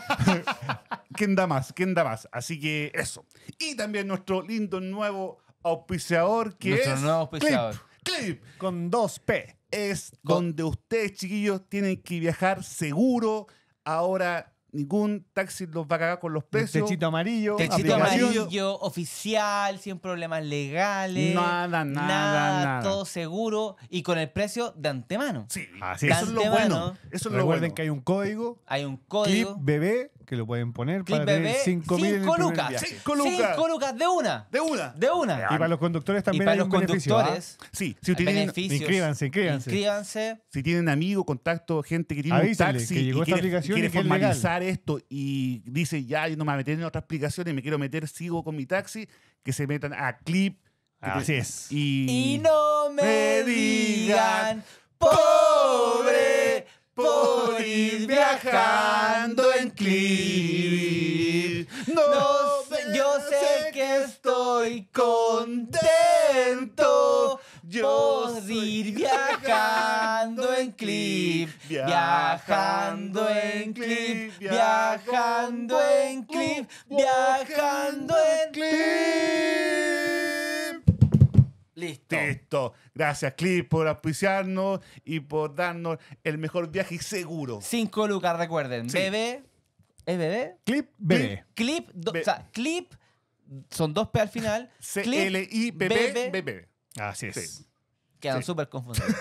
[LAUGHS] ¿Quién da más? ¿Quién da más? Así que eso. Y también nuestro lindo nuevo auspiciador que Nuestro es nuevo auspiciador. Clip. Clip. Con 2P. Es donde ustedes, chiquillos, tienen que viajar seguro. Ahora ningún taxi los va a cagar con los precios. techito amarillo. Techito amarillo, oficial, sin problemas legales. Nada, nada, nada. Todo seguro y con el precio de antemano. Sí, Así eso es. es lo bueno. Eso es lo Recuerden bueno. que hay un código. Hay un Clip código. bebé que lo pueden poner Clip para tener bebé, 5 mil en el 5 primer lucas. viaje. Cinco lucas. 5 lucas de una. De una. De una. Y para los conductores Y también para hay los un beneficio. ¿ah? conductores, Sí, si tienen, beneficios. Inscríbanse, inscríbanse. Inscríbanse. si tienen amigos, contacto, gente que tiene Avísenle un taxi que llegó y esta quiere, aplicación quiere y que es legal. formalizar esto y dice, ya, yo no me voy a meter en otra aplicación y me quiero meter, sigo con mi taxi, que se metan a Clip. que Así es. Y, Y no me digan, pobre, por ir viajando en Clip. No sé, yo sé que estoy contento. Yo por ir viajando en clip, viajando en clip, viajando en clip, viajando en clip. Listo. Listo. Gracias, Clip, por auspiciarnos y por darnos el mejor viaje seguro. 5 lucas, recuerden. Sí. Bebé. ¿Es bebé? Clip bebé. Clip, do- o sea, clip, son dos P al final. Clip, C-L-I-P-P, BP. Así es. Sí. Quedan Sí. súper confundidos. [LAUGHS]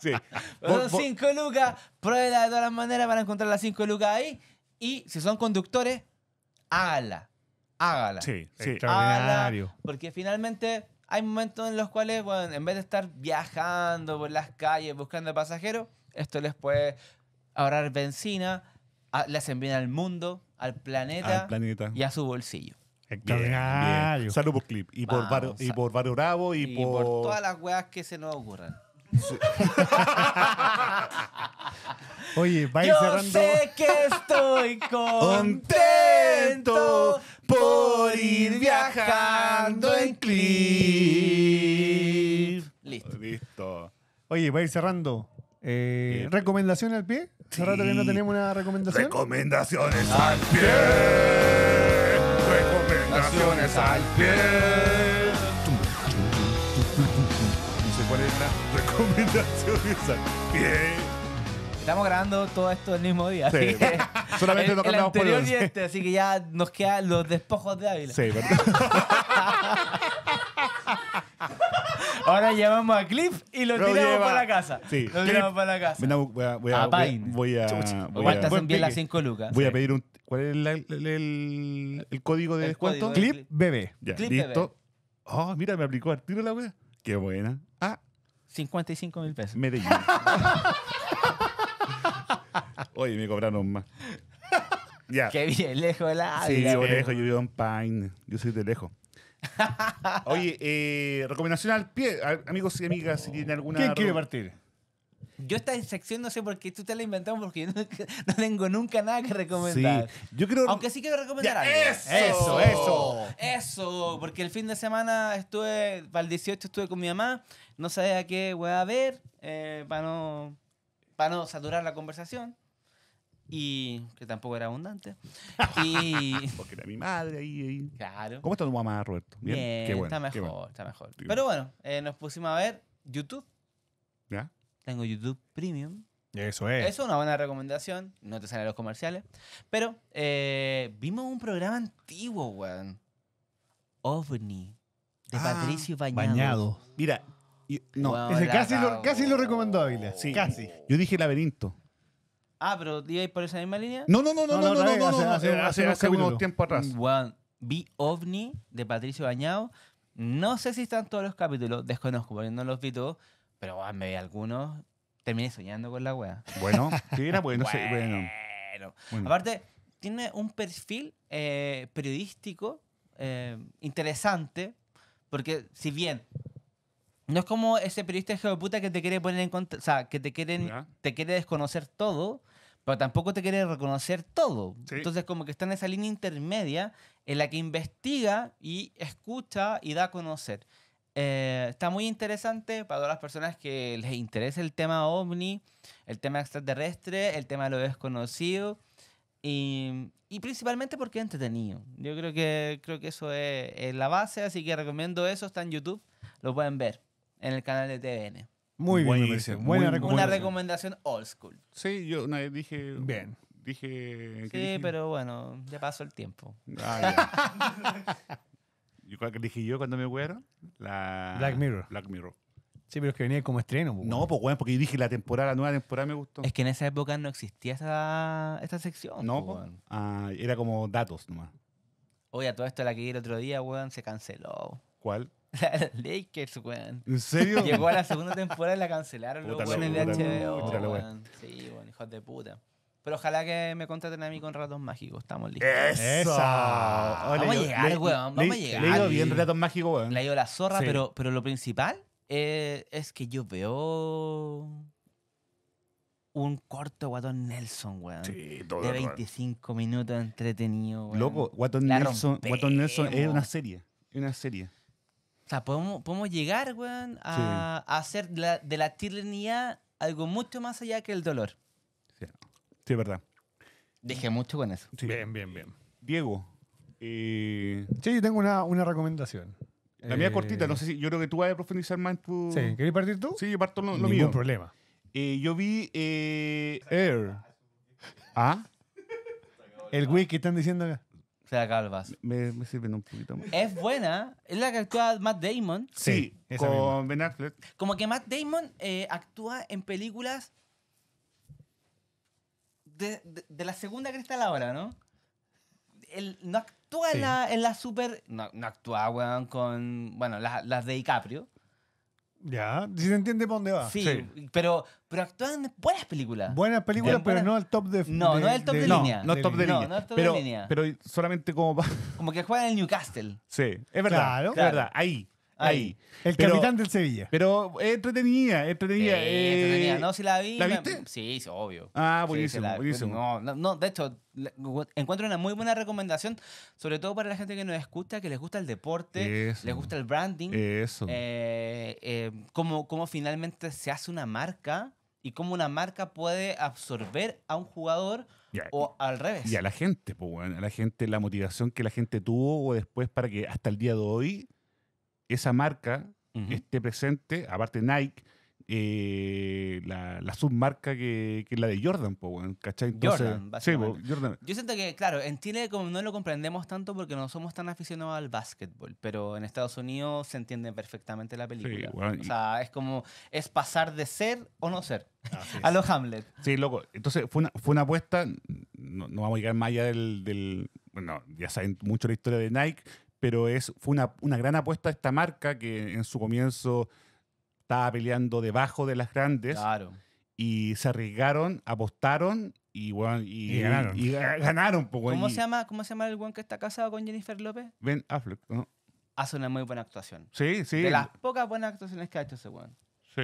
Sí. Son 5 lucas, pruébela de todas las maneras para encontrar las 5 lucas ahí. Y si son conductores, háganla. Hágala. Sí, sí. Extraordinario. Hágala, porque finalmente hay momentos en los cuales, bueno, en vez de estar viajando por las calles buscando pasajeros, esto les puede ahorrar benzina, a- le hacen bien al mundo, al planeta, Al planeta. y a su bolsillo. Extraordinario. bien. Salud por Clip. Y por, Vamos, y por Varo Bravo y, Y, por... todas las weas que se nos ocurran. [LAUGHS] Oye, va a ir Yo cerrando. sé que estoy [LAUGHS] contento por ir viajando en Clip. Listo. Listo. Oye, va a ir cerrando. Eh. ¿Recomendación al pie? Hace rato que no tenemos una recomendación. Recomendaciones al pie. Recomendaciones al pie. La recomendaciones al pie. Estamos grabando todo esto el mismo día. Sí. así que Solamente el, nos el cambiamos por anterior y este, así que ya nos quedan los despojos de Ávila. Sí, ¿verdad? [LAUGHS] Ahora llamamos a Cliff y lo tiramos lleva- para la casa. Sí. Lo Cliff. tiramos para la casa. Ven, Voy a, voy a, A voy a, Paine. voy a, voy Igual a- te hacen bien las pique. 5 lucas. voy a sí. pedir un. ¿Cuál es la- el, el- el código de El descuento? código de- Clip bebé. Ya, Clip listo. Oh, mira, me aplicó al tiro la wea. Qué buena. Ah, 55 mil pesos. Medellín. [LAUGHS] Oye, me cobraron más. Ya. Qué bien, lejos de la Sí, Ávila. vivo lejos, yo vivo en Paine. Yo soy de lejos. [LAUGHS] Oye, eh, recomendación al pie. A- Amigos y amigas, si tienen alguna. ¿Quién quiere re- partir? Yo esta sección no sé por qué tú te la inventamos porque yo no, [LAUGHS] no tengo nunca nada que Sí, recomendar. yo creo. Aunque sí quiero recomendar Ya, algo. eso, eso. Eso, porque el fin de semana estuve, para el 18 estuve con mi mamá, no sabía qué voy a ver, eh, para no, para no saturar la conversación, y que tampoco era abundante. [LAUGHS] Y Porque era mi madre ahí. ahí. claro, ¿Cómo está tu mamá, Roberto? bien, Qué bueno. está qué mejor, bueno. está mejor. Qué Pero bueno, eh, nos pusimos a ver YouTube, ¿Ya? tengo YouTube Premium. Eso es. Eso es una buena recomendación. No te salen los comerciales. Pero eh, vimos un programa antiguo, weón. OVNI. De Ah, Patricio Bañado. Bañado. Mira, y- no. Weón, Ese la casi lo, cagó. casi lo recomendó Ávila. Sí. Casi. Yo dije laberinto. Ah, pero ¿ibais por esa misma línea? No, no, no, no, No, no, no, no, no, hace- no, hace- hace, hace unos hace unos capítulos. tiempos atrás. Weón, vi OVNI de Patricio Bañado. No sé si están todos los capítulos. Desconozco porque no los vi todos. Pero weón, me vi algunos. Terminé soñando con la wea. Bueno, [LAUGHS] sí, era bueno, sí, bueno. Bueno. bueno. Aparte, tiene un perfil eh, periodístico eh, interesante, porque si bien no es como ese periodista hijo de puta que te quiere poner en contra, o sea, que te quieren, Ya. te quiere desconocer todo, pero tampoco te quiere reconocer todo. Sí. Entonces, como que está en esa línea intermedia en la que investiga y escucha y da a conocer. Eh, está muy interesante para todas las personas que les interesa el tema ovni, el tema extraterrestre, el tema de lo desconocido y, y principalmente porque es entretenido. Yo creo que, creo que eso es, es la base, así que recomiendo eso, está en YouTube, lo pueden ver en el canal de TVN. Muy bien, me parece. Buena muy- recomendación. Una recomendación old school. Sí, yo una vez dije. Bien. Dije. ¿qué Sí, dije? pero bueno, ya pasó el tiempo. Ah, ya. ¿Y cuál que dije yo cuando me huearon? La... Black Mirror. Black Mirror. Sí, pero es que venía como estreno. po, No, weón. pues bueno, porque yo dije la temporada, la nueva temporada me gustó. Es que en esa época no existía esa, esta sección. no, po, po. weón. Ah, era como datos nomás. Oye, a todo esto la que vi el otro día, weón, se canceló. ¿Cuál? [LAUGHS] La de los Lakers, weón. ¿En serio? Llegó a la segunda temporada y la cancelaron los weones de HBO. puta weón. Sí, weón, hijos de puta. Pero ojalá que me contraten a mí con ratos mágicos. Estamos listos. ¡Eso! Esa. Vamos a llegar, le- weón, le- vamos a llegar. Le he ido bien relatos mágicos, weón. Le ha ido la zorra, Sí. pero, pero lo principal eh, es que yo veo un corto Guatón Nelson, weón. Sí, todo de el rato. 25 minutos entretenido, weón. Loco, Watton La Nelson, Nelson es una serie. Es una serie. O sea, podemos, podemos llegar, weón, a, a hacer de la, de la tiranía algo mucho más allá que el dolor. Sí, sí, es verdad. Dije mucho con eso. Sí. Bien, bien, bien. Diego, eh, Sí, yo tengo una, una recomendación. la mía Eh, cortita, no sé si yo creo que tú vas a profundizar más en tu... Sí, ¿querés partir tú? Sí, yo parto lo, lo Ningún mío. problema. Eh, yo vi eh, Air. ¿Ah? El wiki que están diciendo acá. El vaso. Me, me sirven un poquito más. Es buena. Es la que actúa Matt Damon. Sí, Sí, esa con Ben Affleck. Como que Matt Damon eh, actúa en películas de, de- de la segunda cresta a la hora, ¿no? Él no actúa Sí. en, la, en la super... No, no actúa, weón, con... Bueno, las, las de DiCaprio. Ya, si se entiende para dónde va. Sí, sí. Pero, pero actúa en buenas películas. Buenas películas, pero no al top de. No, no es el top de No, línea. no es top de No, línea. no es top de pero, línea. pero solamente como... pa- Como que juega en el Newcastle. sí, es verdad. Claro. es verdad. Ahí, Ahí. El Pero- capitán del Sevilla. Pero es entretenida, es entretenida. Sí, eh, entretenida. No, si la vi. ¿la me- viste? Sí, sí, obvio. Ah, buenísimo, la- buenísimo. No, no, no, de hecho, encuentro una muy buena recomendación, sobre todo para la gente que nos escucha, que les gusta el deporte, Eso. les gusta el branding, Eso. eh, eh, cómo, cómo finalmente se hace una marca y cómo una marca puede absorber a un jugador Ya, o al revés. Y a la gente, pues, bueno, a la gente, la motivación que la gente tuvo o después para que hasta el día de hoy esa marca Ujú. esté presente, aparte Nike, eh, la, la submarca que, que es la de Jordan, bueno, ¿cachai? Jordan, sí, Jordan. Yo siento que, claro, en Chile como no lo comprendemos tanto porque no somos tan aficionados al básquetbol, pero en Estados Unidos se entiende perfectamente la película. bueno, o y- sea, es como, es pasar de ser o no ser. [LAUGHS] A los Hamlet. Sí, loco. Entonces fue una, fue una apuesta, no, no vamos a llegar más allá del, del- Bueno, ya saben mucho la historia de Nike, pero es, fue una, una gran apuesta esta marca que en su comienzo estaba peleando debajo de las grandes Claro. y se arriesgaron, apostaron y, bueno, y, Y ganaron. y ga- ganaron. pues, bueno, ¿Cómo y se llama, ¿Cómo se llama el weón que está casado con Jennifer López? Ben Affleck, ¿no? Hace una muy buena actuación. Sí, sí. De las pocas buenas actuaciones que ha hecho ese weón. sí,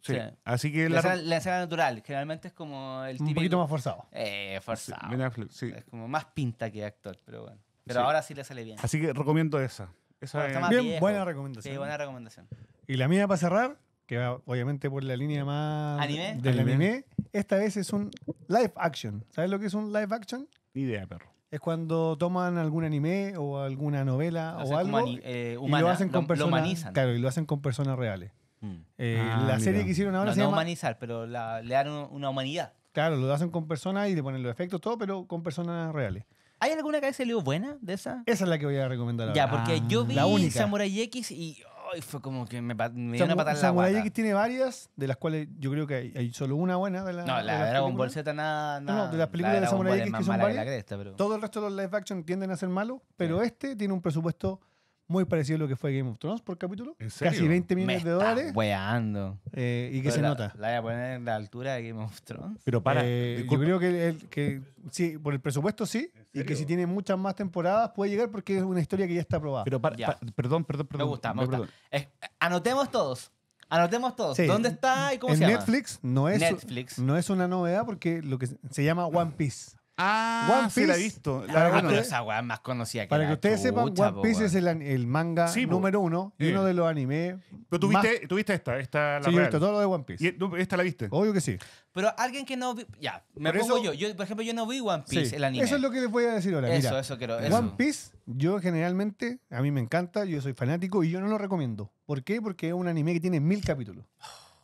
sí. Sí. Así que La la, escena, la escena natural, generalmente es como el Un típico... poquito más forzado. Eh, sí, forzado. Ben Affleck, sí. Es como más pinta que actor, pero bueno. Pero Sí. ahora sí le sale bien. Así que recomiendo esa. Esa Bueno, es- está más Bien, viejo. buena recomendación. Sí, buena recomendación. Y la mía para cerrar, que va obviamente por la línea más ¿Anime? del Anime. anime, esta vez es un live action. ¿Sabes lo que es un live action? Ni idea, perro. Es cuando toman algún anime o alguna novela Lo o algo eh, y humana, lo hacen con lo personas. humanizan. Claro, y lo hacen con personas reales. Mm. Eh, Ah, la serie mira. que hicieron ahora No, se no llama. humanizar, pero la- le dan un- una humanidad. Claro, lo hacen con personas y le ponen los efectos, todo, pero con personas reales. ¿Hay alguna que haya salido buena de esa? Esa es la que voy a recomendar ahora. Ya, porque Ah, yo vi la única. Samurai X y fue como que me, me dio una patada en la Samurai. X tiene varias, de las cuales yo creo que hay, hay solo una buena de, la, No, de la de Dragon Ball. Z nada, No, no, nada. de las películas de Dragon Samurai X que son la varias, cresta, pero... Todo el resto de los live action tienden a ser malos, pero este tiene un presupuesto muy parecido a lo que fue Game of Thrones por capítulo. ¿En serio? Casi 20 me millones de dólares. weando. eh, y que se la, nota. La voy a poner en la altura de Game of Thrones. Pero para. Eh, yo creo que, el- que sí, por el presupuesto sí, y que si tiene muchas más temporadas puede llegar porque es una historia que ya está aprobada. Pero para, Ya. pa- perdón, perdón, Me perdón. gusta, me perdón. gusta. Es- anotemos todos. Anotemos todos. Sí. ¿Dónde está y cómo en se llama? Netflix no es, Netflix. no es una novedad porque lo que se llama One Piece. Ah, One sí la he Piece. visto. La- Para Ah, pero ustedes- esa weá es más conocida que Para que ustedes sepan, chucha, One po, Piece es el, an- el manga Sí, po. número uno y Sí. uno de los animes. pero tú más- viste, tú viste esta, esta la Sí, yo he real. visto todo lo de One Piece. Y tú esta la viste. Obvio que sí. Pero alguien que no vi... Ya, me Por pongo eso- yo. yo. Por ejemplo, yo no vi One Piece, Sí. el anime. Eso es lo que les voy a decir ahora. Eso, Mira, eso quiero. Eso. One Piece, yo generalmente, a mí me encanta, yo soy fanático y yo no lo recomiendo. ¿Por qué? Porque es un anime que tiene mil capítulos.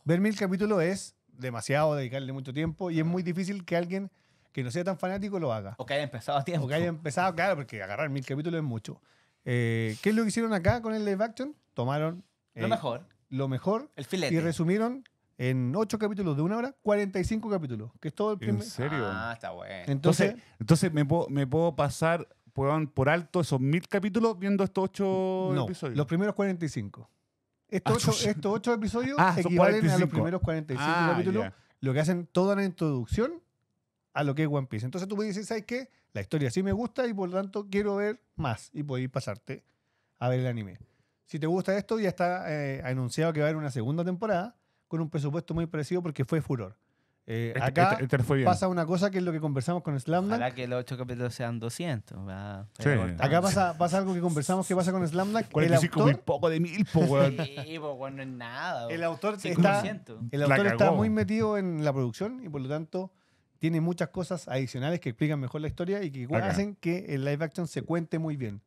Ver mil capítulos es demasiado, dedicarle mucho tiempo y es muy difícil que alguien que no sea tan fanático lo haga. O que haya empezado a tiempo. O que haya empezado, claro, porque agarrar mil capítulos es mucho. Eh, ¿Qué es lo que hicieron acá con el live action? Tomaron Lo eh, mejor. lo mejor El filete. y resumieron en ocho capítulos de una hora, 45 capítulos, que es todo el ¿En serio? Ah, está bueno. Entonces, entonces, entonces me, puedo, me puedo pasar weón, por alto esos mil capítulos viendo estos ocho no, episodios. los primeros 45. Estos, Ah, [LAUGHS] estos ocho episodios Ah, equivalen a los 45. primeros 45 Ah, capítulos, lo que hacen toda la introducción a lo que es One Piece. Entonces tú me dices, ¿sabes qué? La historia sí me gusta y por lo tanto quiero ver más y podéis pasarte a ver el anime. Si te gusta esto, ya está eh, anunciado que va a haber una segunda temporada con un presupuesto muy parecido porque fue furor. Eh, Este- acá este- este fue bien. pasa una cosa que es lo que conversamos con Slamdunk. Ojalá que los ocho capítulos sean 200. va, Sí. Acá pasa, pasa algo que conversamos que pasa con Slamdunk. El 45 muy autor, poco de mil, po, weón. [LAUGHS] Sí, pues bueno, no es nada. el weón. autor, está, 5%. el autor está muy metido en la producción y por lo tanto tiene muchas cosas adicionales que explican mejor la historia y que Acá. hacen que el live action se cuente muy bien.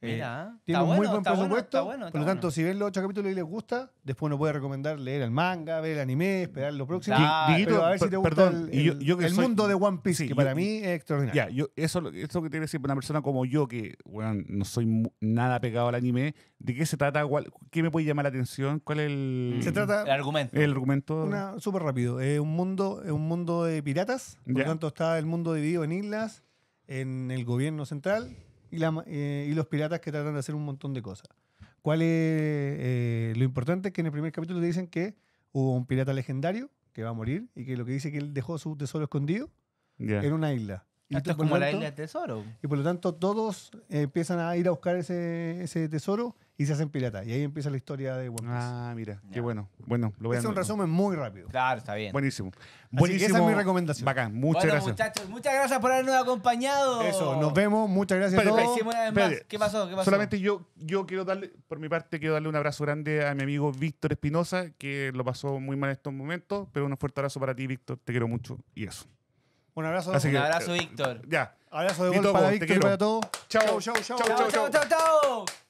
Eh, Mira, tiene un muy bueno, buen está bueno, presupuesto. está bueno, por lo tanto, bueno. si ven los ocho capítulos y les gusta, después uno puede recomendar leer el manga, ver el anime, esperar lo próximo. Claro. Dieguito, Pero a ver si te gusta perdón, el, y yo- el- yo que el soy- mundo de One Piece, Sí, que yo- para mí es extraordinario. Ya, yo, eso, eso que tiene que decir una persona como yo, que weón, no soy nada pegado al anime, ¿de qué se trata? ¿Cuál- ¿Qué me puede llamar la atención? ¿Cuál es el, Se trata El argumento. el argumento? Una súper rápido. Es un mundo, es un mundo de piratas. Por lo tanto, está el mundo dividido en islas, en el gobierno central y, la ma- eh, y los piratas que tratan de hacer un montón de cosas. ¿Cuál es eh, lo importante? Es que en el primer capítulo te dicen que hubo un pirata legendario que va a morir y que lo que dice que él dejó su tesoro escondido Ya. en una isla. Y, Esto es por lo como la tanto- isla del tesoro. y por lo tanto todos empiezan a ir a buscar ese, ese tesoro y se hacen piratas. Y ahí empieza la historia de One Piece. Ah, mira, qué bueno. Bueno, lo voy a es un resumen muy rápido. Claro, está bien. Buenísimo. que Buenísimo. esa es mi recomendación. Bacán, muchas bueno, gracias. muchachos, muchas gracias por habernos acompañado. Eso, nos vemos. Muchas gracias a Espérate, todos. Hicimos una vez más. Espérate. ¿Qué pasó? ¿Qué pasó? Solamente yo, yo quiero darle, por mi parte, quiero darle un abrazo grande a mi amigo Víctor Espinosa, que lo pasó muy mal en estos momentos, pero un fuerte abrazo para ti, Víctor, te quiero mucho y eso. Un abrazo. Así Un que- abrazo, Víctor. Ya. Abrazo de gol para Víctor y para todos. Chao. chau, chau. Chau, chau, chau, chau. chau.